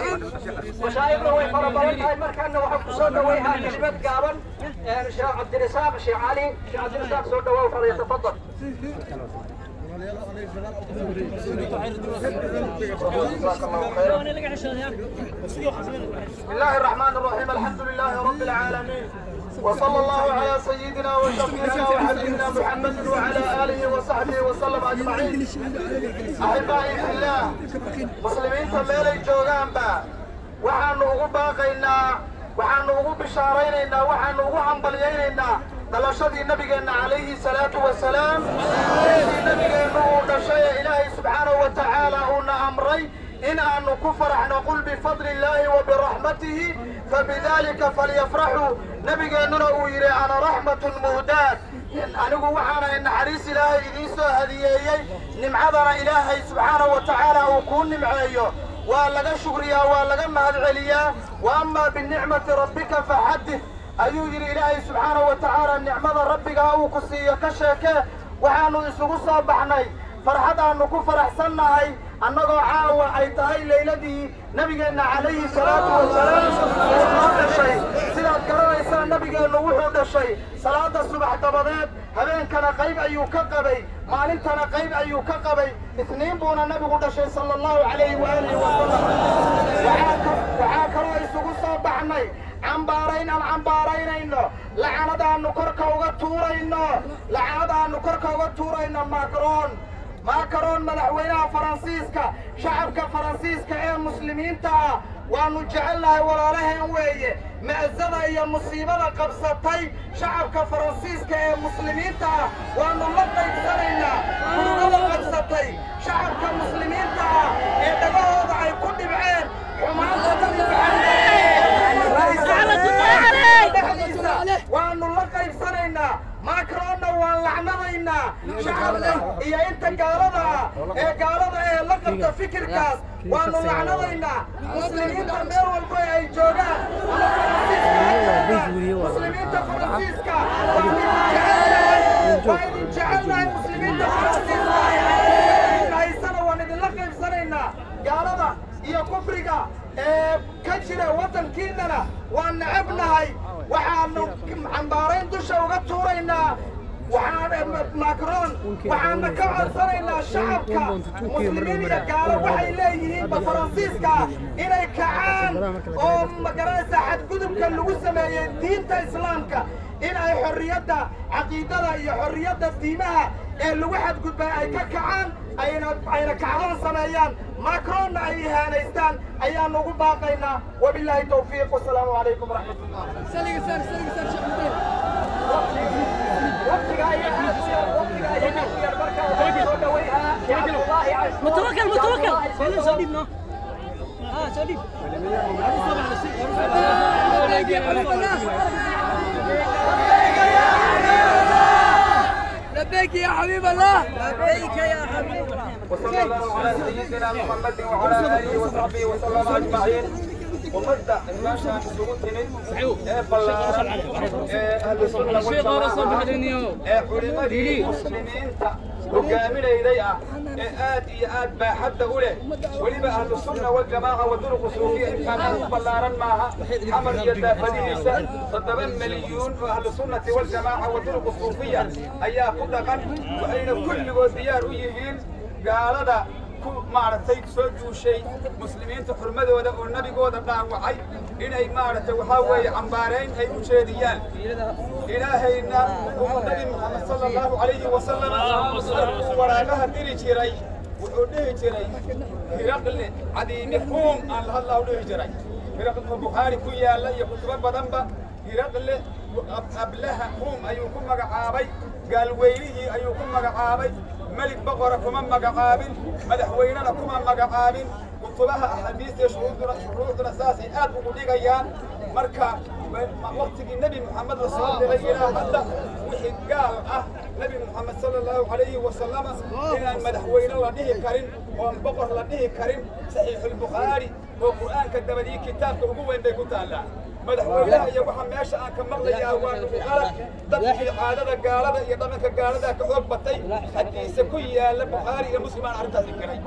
وشايب له ويفر بلد هاي مركان وحب صوت ويها نشبت قابل. يعني شاء عبد الرساق شي علي. شاء عبد الرساق صوت ويفر يتفضل. بسم الله الرحمن الرحيم. الحمد لله رب العالمين. وصلى الله على سيدنا وشفيعنا محمد وعلى آله وصحبه وسلم أجمعين. أحبائي في الله مسلمين تميلي جوغان با. وحان نوغو باقينا وحان نوغو بشارينينا وحان نوغو عمبليينينا دلشدي نبينا عليه الصلاة والسلام. نبينا نوغو دشايا إلهي سبحانه وتعالى هنا أمرين إن أن كفرحنا قل بفضل الله وبرحمته فبذلك فليفرحوا. نبي أننا أولى على رحمة مهداة. أن أنا إن حريص إله إليس هذيئي نمعذر إله سبحانه وتعالى وكون نمعيه وألقى شكريا وألقى مهد عليا وأما بالنعمة ربك فحدث. أيو إلى سبحانه وتعالى النعمة ربك أو كسي كشاك وحانو إسوغو صابحني فرحة أن كفر أحسننا هاي baxnay farxad aanu ku faraxsannahay annagoo caawa ay tahay leyladii nabigeenna calayhi salaatu wasalaam uu noo dhashay sidaad garanaysaan nabigeennu wuxuu dhashay salaada subax dabadeed habeenkana qayb ayuu ka qabay maalintana qayb ayuu ka qabay isniin buuna nabigu dhashay sala allahu calayhi waalihi wasalam waxaa ka- waxaa kaloo isugu soo baxnay cambaarayn aan cambaaraynayno lacanadaannu korka uga ما كرون ملعوينا فرانسيسكا شعبك فرانسيسكا أي مسلمين تا. ونجعل لها ولا لها انوية مأزدة اي مصيبة قبصتي شعبك فرانسيسكا يا مسلمين تا. ونمت يتسلينا ونقضى قبصتي شعبك مسلمين تا. اي تقوض عي كل بعين. حمال قدر يبعين waannu la qaybsanaynaa macronna waan lacnadaynaa shacabka iyo inta gaalada ah ee gaalada ee la qabta fikirkaas waannu lacnadaynaa muslimiinta meel walba ay joogaan ama faransiiska ha joogaan muslimiinta faransiiska waa idin jecelnahay waa idin jecelnahay muslimiinta faransiiska haysana waan idinla qaybsanaynaa gaalada iyo kufriga ee كجرة وطن كيننا وأن عبنا هاي وحان عمبارين دوشة وغطورينا وحان ماكرون وحان كعر صرينا شعبك. مسلمين يقال وحي ليهين بفرنسيسكا. إليك عان. أم مقرأة ساحة قدبك اللي وسمى دينة إسلامك. إن أي حرية عقيدة أي حرية ديمها الواحد قد بقى أي كعان أينا أينا كعان سمايان. ماكرون أي هانستان أي أنا قد وبالله توفيق والسلام عليكم ورحمة الله. سلام سلام سلام سلام شكرا وقت جاي متوكل. متوكل سليم سليم آه سليم لبيك يا حبيب الله. لبيك يا حبيب الله. وصلى الله على سيدنا محمد وعلى آله وصحبه وسلم أجمعين. ومبدأ الماشى سلوكين ee ballaaran ee ahlu sunna wal jamaa آتي يا آت ما حد أولي. ولما أهل السنة والجماعة والدرق إن كان أهوبا لا رن معها حمر يدى فلي نساء صدبان مليون. أهل السنة والجماعة والدرق السوفية أيها قد غن وأين كل وديار أيهين؟ قال هذا معرفتي سجوا شيء مسلمين تحرمده ولا النبي قود أبناء وعي إن هي معرفته وحوي عمبارين هي مشاديان إلى هي إن النبي محمد صلى الله عليه وسلم وراءها تري تري وده تري هرقل عدي نفهم الله الله وده تري هرقل البخاري كوي الله يكتب بدمبا هرقل أبلها هم أيكم مع عابي قال ويلي أيكم مع عابي ملك بقرة كما مقعابين مدحويننا كما مقعابين كتبها أحاديث شروطنا شروطنا أساسي آد وقوليك أيان مركا وقت النبي محمد صلى الله عليه وحد قال أه. نبي محمد صلى الله عليه وسلم. إن المدحوين لديه كريم وأن بقر لديه كريم. صحيح البخاري. وقرآن كدبدي كتاب إن بيكون تعالى. Madaxweynaha iyo waxa meesha aan ka maqlayaa waa nufuqalad dadkii caadada gaalada iyo dhaqanka gaalada ka xoog batay hadiise ku yaala bukhaari iyo muslim aan arrintaas inkiray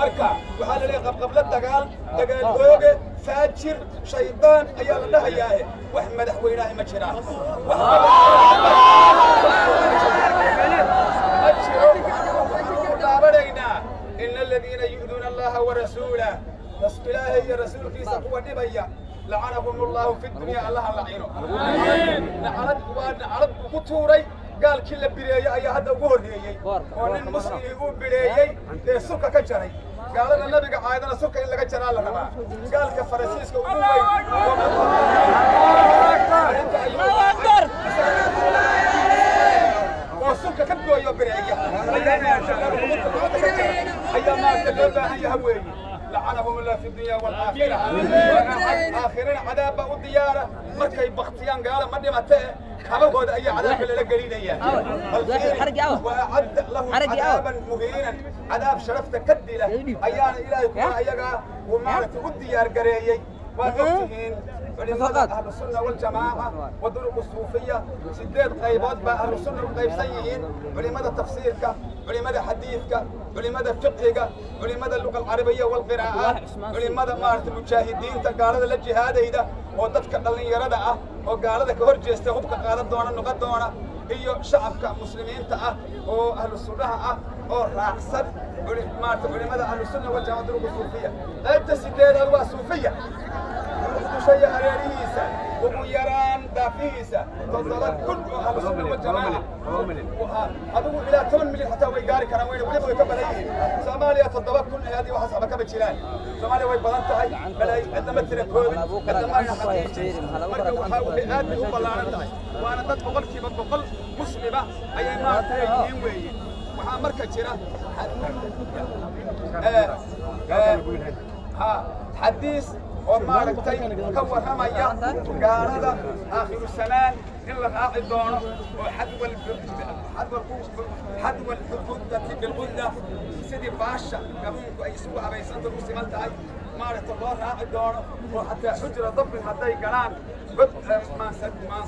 marka waxaa la leeyahay qabqabla dagaal dagaal ooge faajir shaydaan ayaa la dhahayaae wax madaxweynaha ma jiraan ma jiro waxaan ku dhaabanaynaa ina aladiina yu'duuna allaha warasuulah ilaahay iyo rasuulkiisa kuwa dhibaya لعنهم الله في الدنيا الله لعنه نعرض ونعرض وطوري قال كل بريء أي هذا وهريي ونن مسلم بريء سكة كجري؟ قال لنا النبي عايدنا سكة إلا الله ربا قال كفرسيس كوي الله أكبر. وسكة كبدو يا بريء أيام ما تلبى هي هوي لعنهم الله في الدنيا والآخرة. آخرين عذاب الديارة مركي بختيان قال ما دمته كبهود أي عذاب اللي لقليل إياه. وأعد له عذابا مهينا. عذاب شرفت كدلة أيان إلهي كما أيقا وما الديار قريي وأنتهين علماء أهل السنة والجماعة والطرق الصوفية سديد قيبات بأهل السنة وقيب سيئين. علماء تفسيرك؟ علماء حديثك؟ علماء فقهك؟ علماء اللغة العربية والقراءات علماء مارت المجاهدين؟ تقال هذا الجهاد إذا. ودتك دلين يرد أه. وقال هذا كهر جيست غبك قال دونا نقد دونا هي شعبك مسلمين تأه أو أهل السنة أه. أو راقصد مارت علماء أهل السنة والجماعة الطرق الصوفية؟ أنت سديد ألواء صوفية شيء هريريسا وميران دافيسا تضرب كل أهل السنة والجماعة. هذا إلى 8 مليون حتى ويقاري كان وين يكبر أيه سوماليا تضرب كل هذه وحسب كم تشيلان سوماليا وين بدن تهاي بلاي عندما تركوب عندما يحكي مركب وحاول بآد هو بلان تهاي وأنا ضد بقول كي بقول مسلمة. أي ما تهين وين وها مركب جرا حديث وماركتي كور هميا قالدا آخر السنان إلا راعي دونه وحدو حدو حدو الحدود بالغدة سيدي باشا قبلك أي سوء أبي سنت المسلمين تاي مارت الله راعي دونه وحتى حجرة ضب حتى قلان بد ما سد ما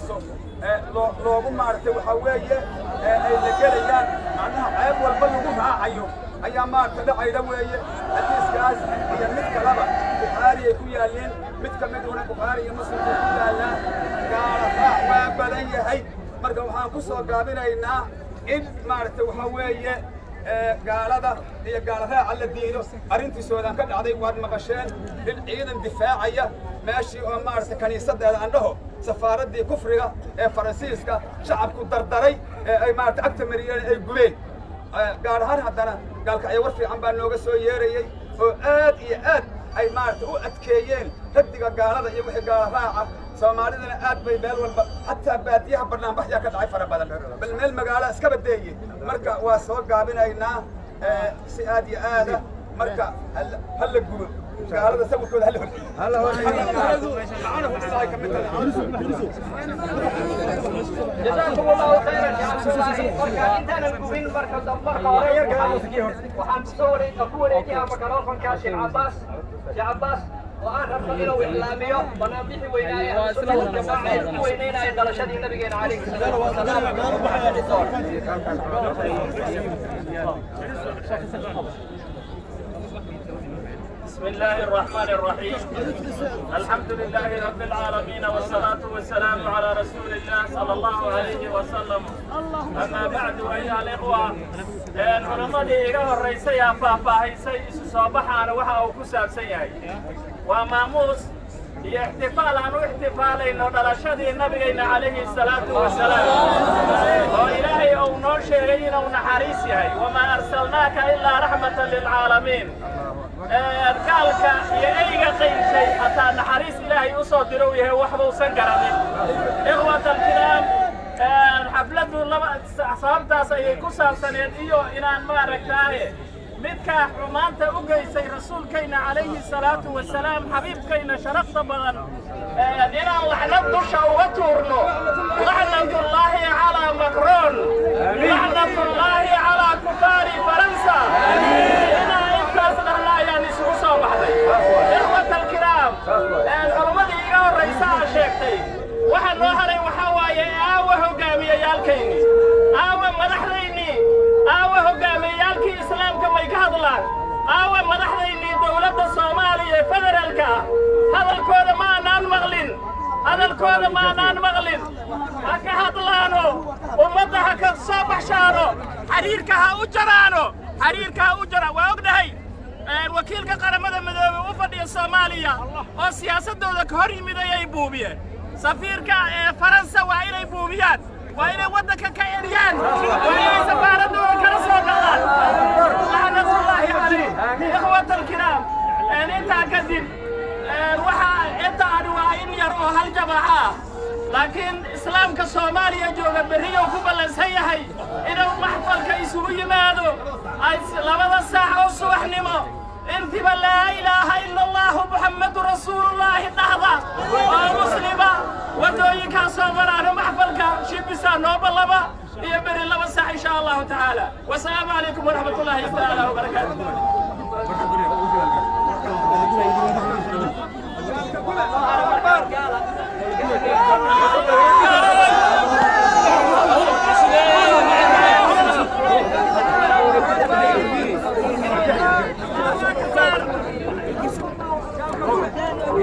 لو لو مارت وحوية اللي قال معناها عيب والبلغ راعيه ayaa maarta dhacayda weeye xadiiskaas iyo mid kalaba bukhaari ay ku yaalleen mid ka miduna bukhaari iyo muslim ay ku yaallaan gaala raac waa badan yahay marka waxaa waxaan ku soo gaabinaynaa in maaragtay waxaa weeye ee, gaalada iyo gaalaraaca la diido arrintiisoodan ka dhacday waad maqasheen in ciidan difaacaya meeshii oo maaragtay kiniisadeeda andhaho safaaraddii kufriga ee faransiiska shacabku dardaray ee ay maaragtay agta mariyeen ay gubeen Ee, war fiican baa nooga soo yeerayey oo aad iyo aad ay maaragtay u adkeeyeen rabdiga gaalada iyo wixii gaala raaca soomaalidana aad bay meel walba xataa baadiyaha barnaamijyaa ka dhacay fara badan bal meel magaalo iska badeeye marka waa soo gaabinaynaa ee, si aad iyo aada marka hal- hala gubo gaalada sawirkooda hala جزاكم الله خيرا يا عبد الله مركا انتنا الكوبين مركا دمركا وحان تصوري تقولي يا مكروفن كاشي عباس يا عباس وأن ربنا إنه إعلاميه ونبيه وينايا السنة والجماعة وينينا دلشدي نبينا عليه الصلاة والسلام بسم الله الرحمن الرحيم. الحمد لله رب العالمين والصلاة والسلام على رسول الله صلى الله عليه وسلم. أما بعد أيها الإخوة أن رمضان إيران الرئيسة يا فافا هي سيس صباحا وها أوكسا سيئي وما موس هي احتفال عن احتفال إن على النبي عليه الصلاة والسلام. وإلهي أو نوشي غير أو نحاريسي وما أرسلناك إلا رحمة للعالمين. Gaalka iyo eyga qaybshay xataa naxariis ilaahay u soo diro uu yahay waxbausan garanin ikhwat alkiraam xafladdu laba sababtaas ayay ku saabsaneed iyo inaan maaragtaaye midkaa xumaanta u geysay rasuulkayna calayhi salaatu wasalaam xabiibkayna sharafta badan inaan laxnad dusha uga tuurno laxnatullaahi calaa makroon laxnatullaahi calaa kufaari faransa ikhwata alkiraam culummadii iga horraysaa sheegtay waxa noo haray waxaa waaye aawa hogaamiyayaalkayni aawa madaxdaynii aawa hogaamiyayaalkii islaamka may ka hadlaan aawa madaxdaynii dowladda soomaaliya ee federaalka ah. Hadalkooda ma aanaan maqlin hadalkooda ma aanaan maqlin. Ha ka hadlaano ummadda ha ka soo baxshaano xiriirka ha u jaraano xiriirka ha u jaraan waa ognahay وكيل قرار مدى مدى وفد الصوماليا وسياسة دولة كهري مدى يبوبية سفير فرنسا وعيلة يبوبيات وعيلة ودك كأريان وعيلة سفارة دولة كرسوك الله الله نصر الله عليه إخوة الكرام أن أنت أكدين وحا أنت أدواء إن يروا هالجماعة لكن إسلام كصوماليا جوغة بريه وكبالا سيحي إنه محفل كيسوي مادو لابد الساحة وصوح نمو انت لا إله إلا الله محمد رسول الله. النهضه ومسلمه ودويك صبران محفلك. شبسا نوب اللبا يمر اللبا ساعة إن شاء الله تعالى. والسلام عليكم ورحمة الله تعالى وبركاته.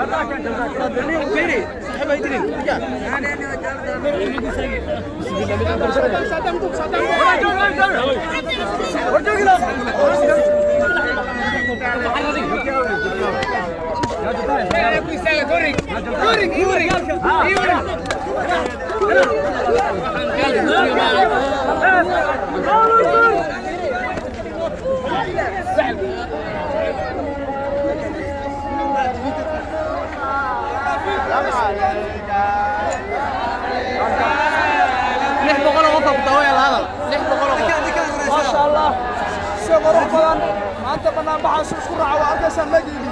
tacaala wasalaamu ما شاء الله maanta isku raaca waa magigi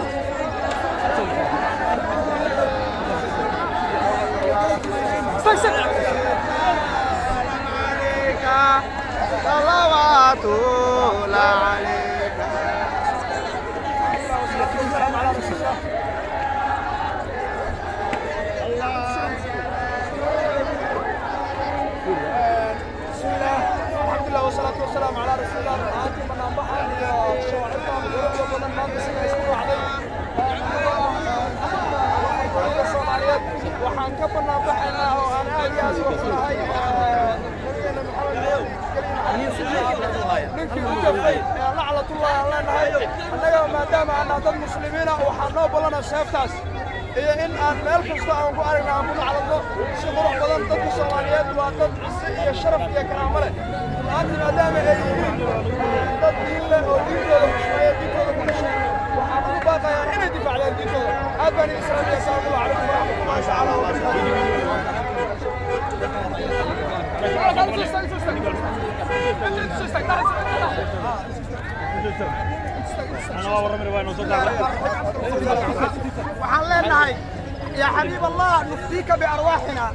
صلوات الله عليك والسلام على رسول الله maanta banaanbaxan iyo shawaacibta quruxda badan maanta sida isku raacday ardayda soomaaliyeed waxaan ka banaanbaxaynaa oo aan aad iyo aad uga farahay nabigeena maxamed ninkii u gafay ee lacnatullah aan leenahay annaga maadaama aanaa dad muslimiina waxaa noo ballana seeftaas iyo in aan meel kasta aan ku aragna aan ku nacladno si qurux badan dadka soomaaliyeed waa dad cisi الشرف يا كرام له الآن ما دام أي ضد دين له أو دين له شوية دين له كل شيء. وحاطين باقة يا يعني هنا دفاع لين دين له هذا بني إسرائيل يسار الله عليهم ما شاء الله الله. سبحانه وتعالى. وحلينا هاي. يا حبيب الله نفديك بأرواحنا.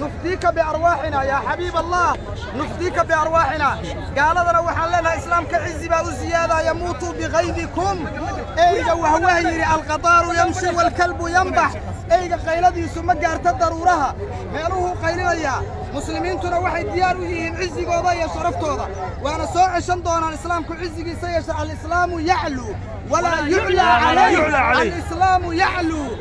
نفديك بأرواحنا يا حبيب الله. نفديك بأرواحنا. قال هذا وحن لنا إسلام كعز باء زيادة يموت بغيظكم. أيجا وهو يري القطار يمشي والكلب ينبح. أيجا قيلدي ثم قارت ضرورها ميلوه قيلنا muslimiintuna waxay diyaar u yihiin cizigooda iyo sharaftooda waana soo ceshan doonaan islaamku cizigiisa yeesha alislaamu yacluu walaa yuclaa calayh alislaamu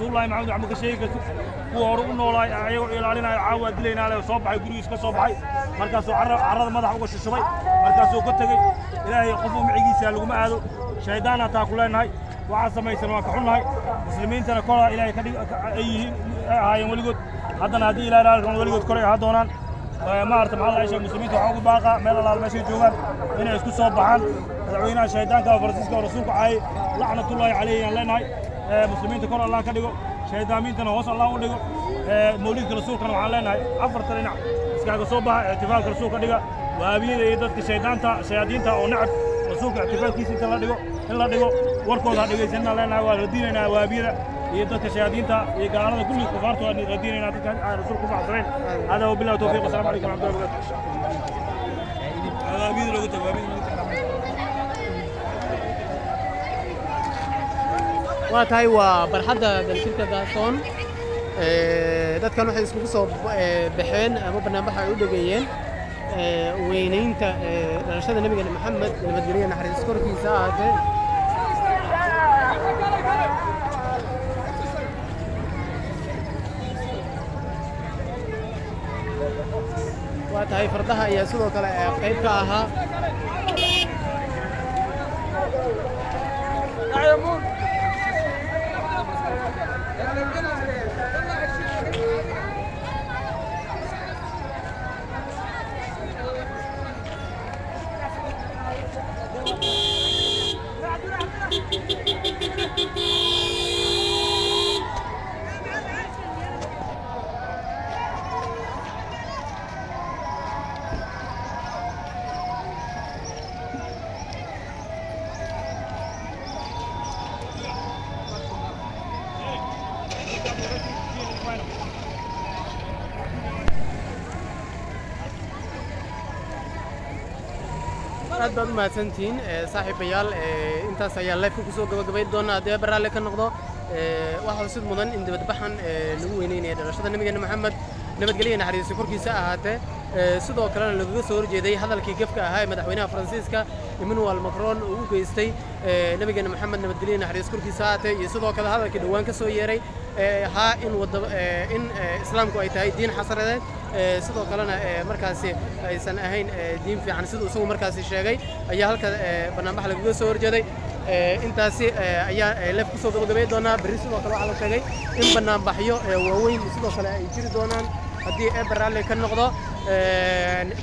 waxba ka sheegi kartid kuwa hore u noolaay ayagoo ilaalinayo caawa dilaynaa le soo baxay gurigiis ka soo baxay markaasuu carrada madax uga shushubay markaasuu ka tegey ilaahay qofuu micigiisa laguma aado shaydaan hataa ku leenahay waxaa samaysan waa ka xunnahay muslimiintana kolaa ilaahay ka dhig ay yihiin ay ahaayeen weligood haddana haddii ilaahay raalkan weligood kolay ahaa doonaan maarata maxaa la sheegay muslimiinta waxaa ugu baaqa meel alaal meeshay joogaan inay isku soo baxaan madaxweynaha shaydaanka oo faransiiska oo rasuulku caayay lacnatullaahi calayhi aan leenahay مسلمين تكون الله كديجو شهيد أمين تنا وصل الله وديجو موليك الرسول كان معلنا عفر ترينا سكاجو صباح اعتفال الرسول كديجو وابي يدك الشهيدان تا شهادين تا ونعب الرسول اعتفال كيس تلا ديجو تلا ديجو وركو هذا ديجو جنا لنا وردينا وابي يدك الشهادين تا يقال هذا كل كفار تو ردينا تك الرسول كفار ترين هذا هو بالله توفيق السلام عليكم ورحمة الله وبركاته. أبي ذلك أبي ذلك وهاي أيوة، وبرحدة بالشركة داسون آه، ده كان واحد اسمه صوب آه، بحين آه، مو برنامج حيود جيين وين أنت رشاد النبي قال محمد لما تقول أنا حريص كور في ساعة وقت هاي يا سودو كلا قيب سنتين آه، صاحب يال آه، انت سيال لك كسو جب جبيد دون ادي برا لك النقطة. آه، واحد سيد مدن انت بتبحن لوينين يا يعني. درشة نبي جن محمد نبي يعني جلي نحري سكر كيسة هاته سيد وكلان لغو سور جدي هذا الكي كيف كهاي مدحونا فرانسيسكا. إيمانويل ماكرون هو كيستي نبي جن محمد نبي يعني جلي نحري سكر كيسة هاته يسيد وكلان هذا كدوان كسو يري. ها إن ود إن إسلام كويتاي دين حصر هذا. Sidoo kalena markaasi aysan ahayn diin fiican siduu isagu markaasi sheegay ayaa halka banaanbax lagaga soo horjeeday intaasi ayaa leef kusoo gabagabay doonaa berri sidoo kale waxaa la sheegay in banaanbaxyo waaweyn sidoo kale ay jiri doonaan haddii eber raalli ka noqdo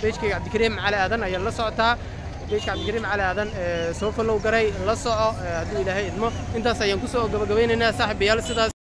beejkayga cabdikariim cali aadan ayaa la socotaa beejka cabdikariim cali aadan soo fallow garay la soco hadduu ilaahay idmo intaas ayaan kusoo gabagabaynaynaa saaxiibayaal sidaas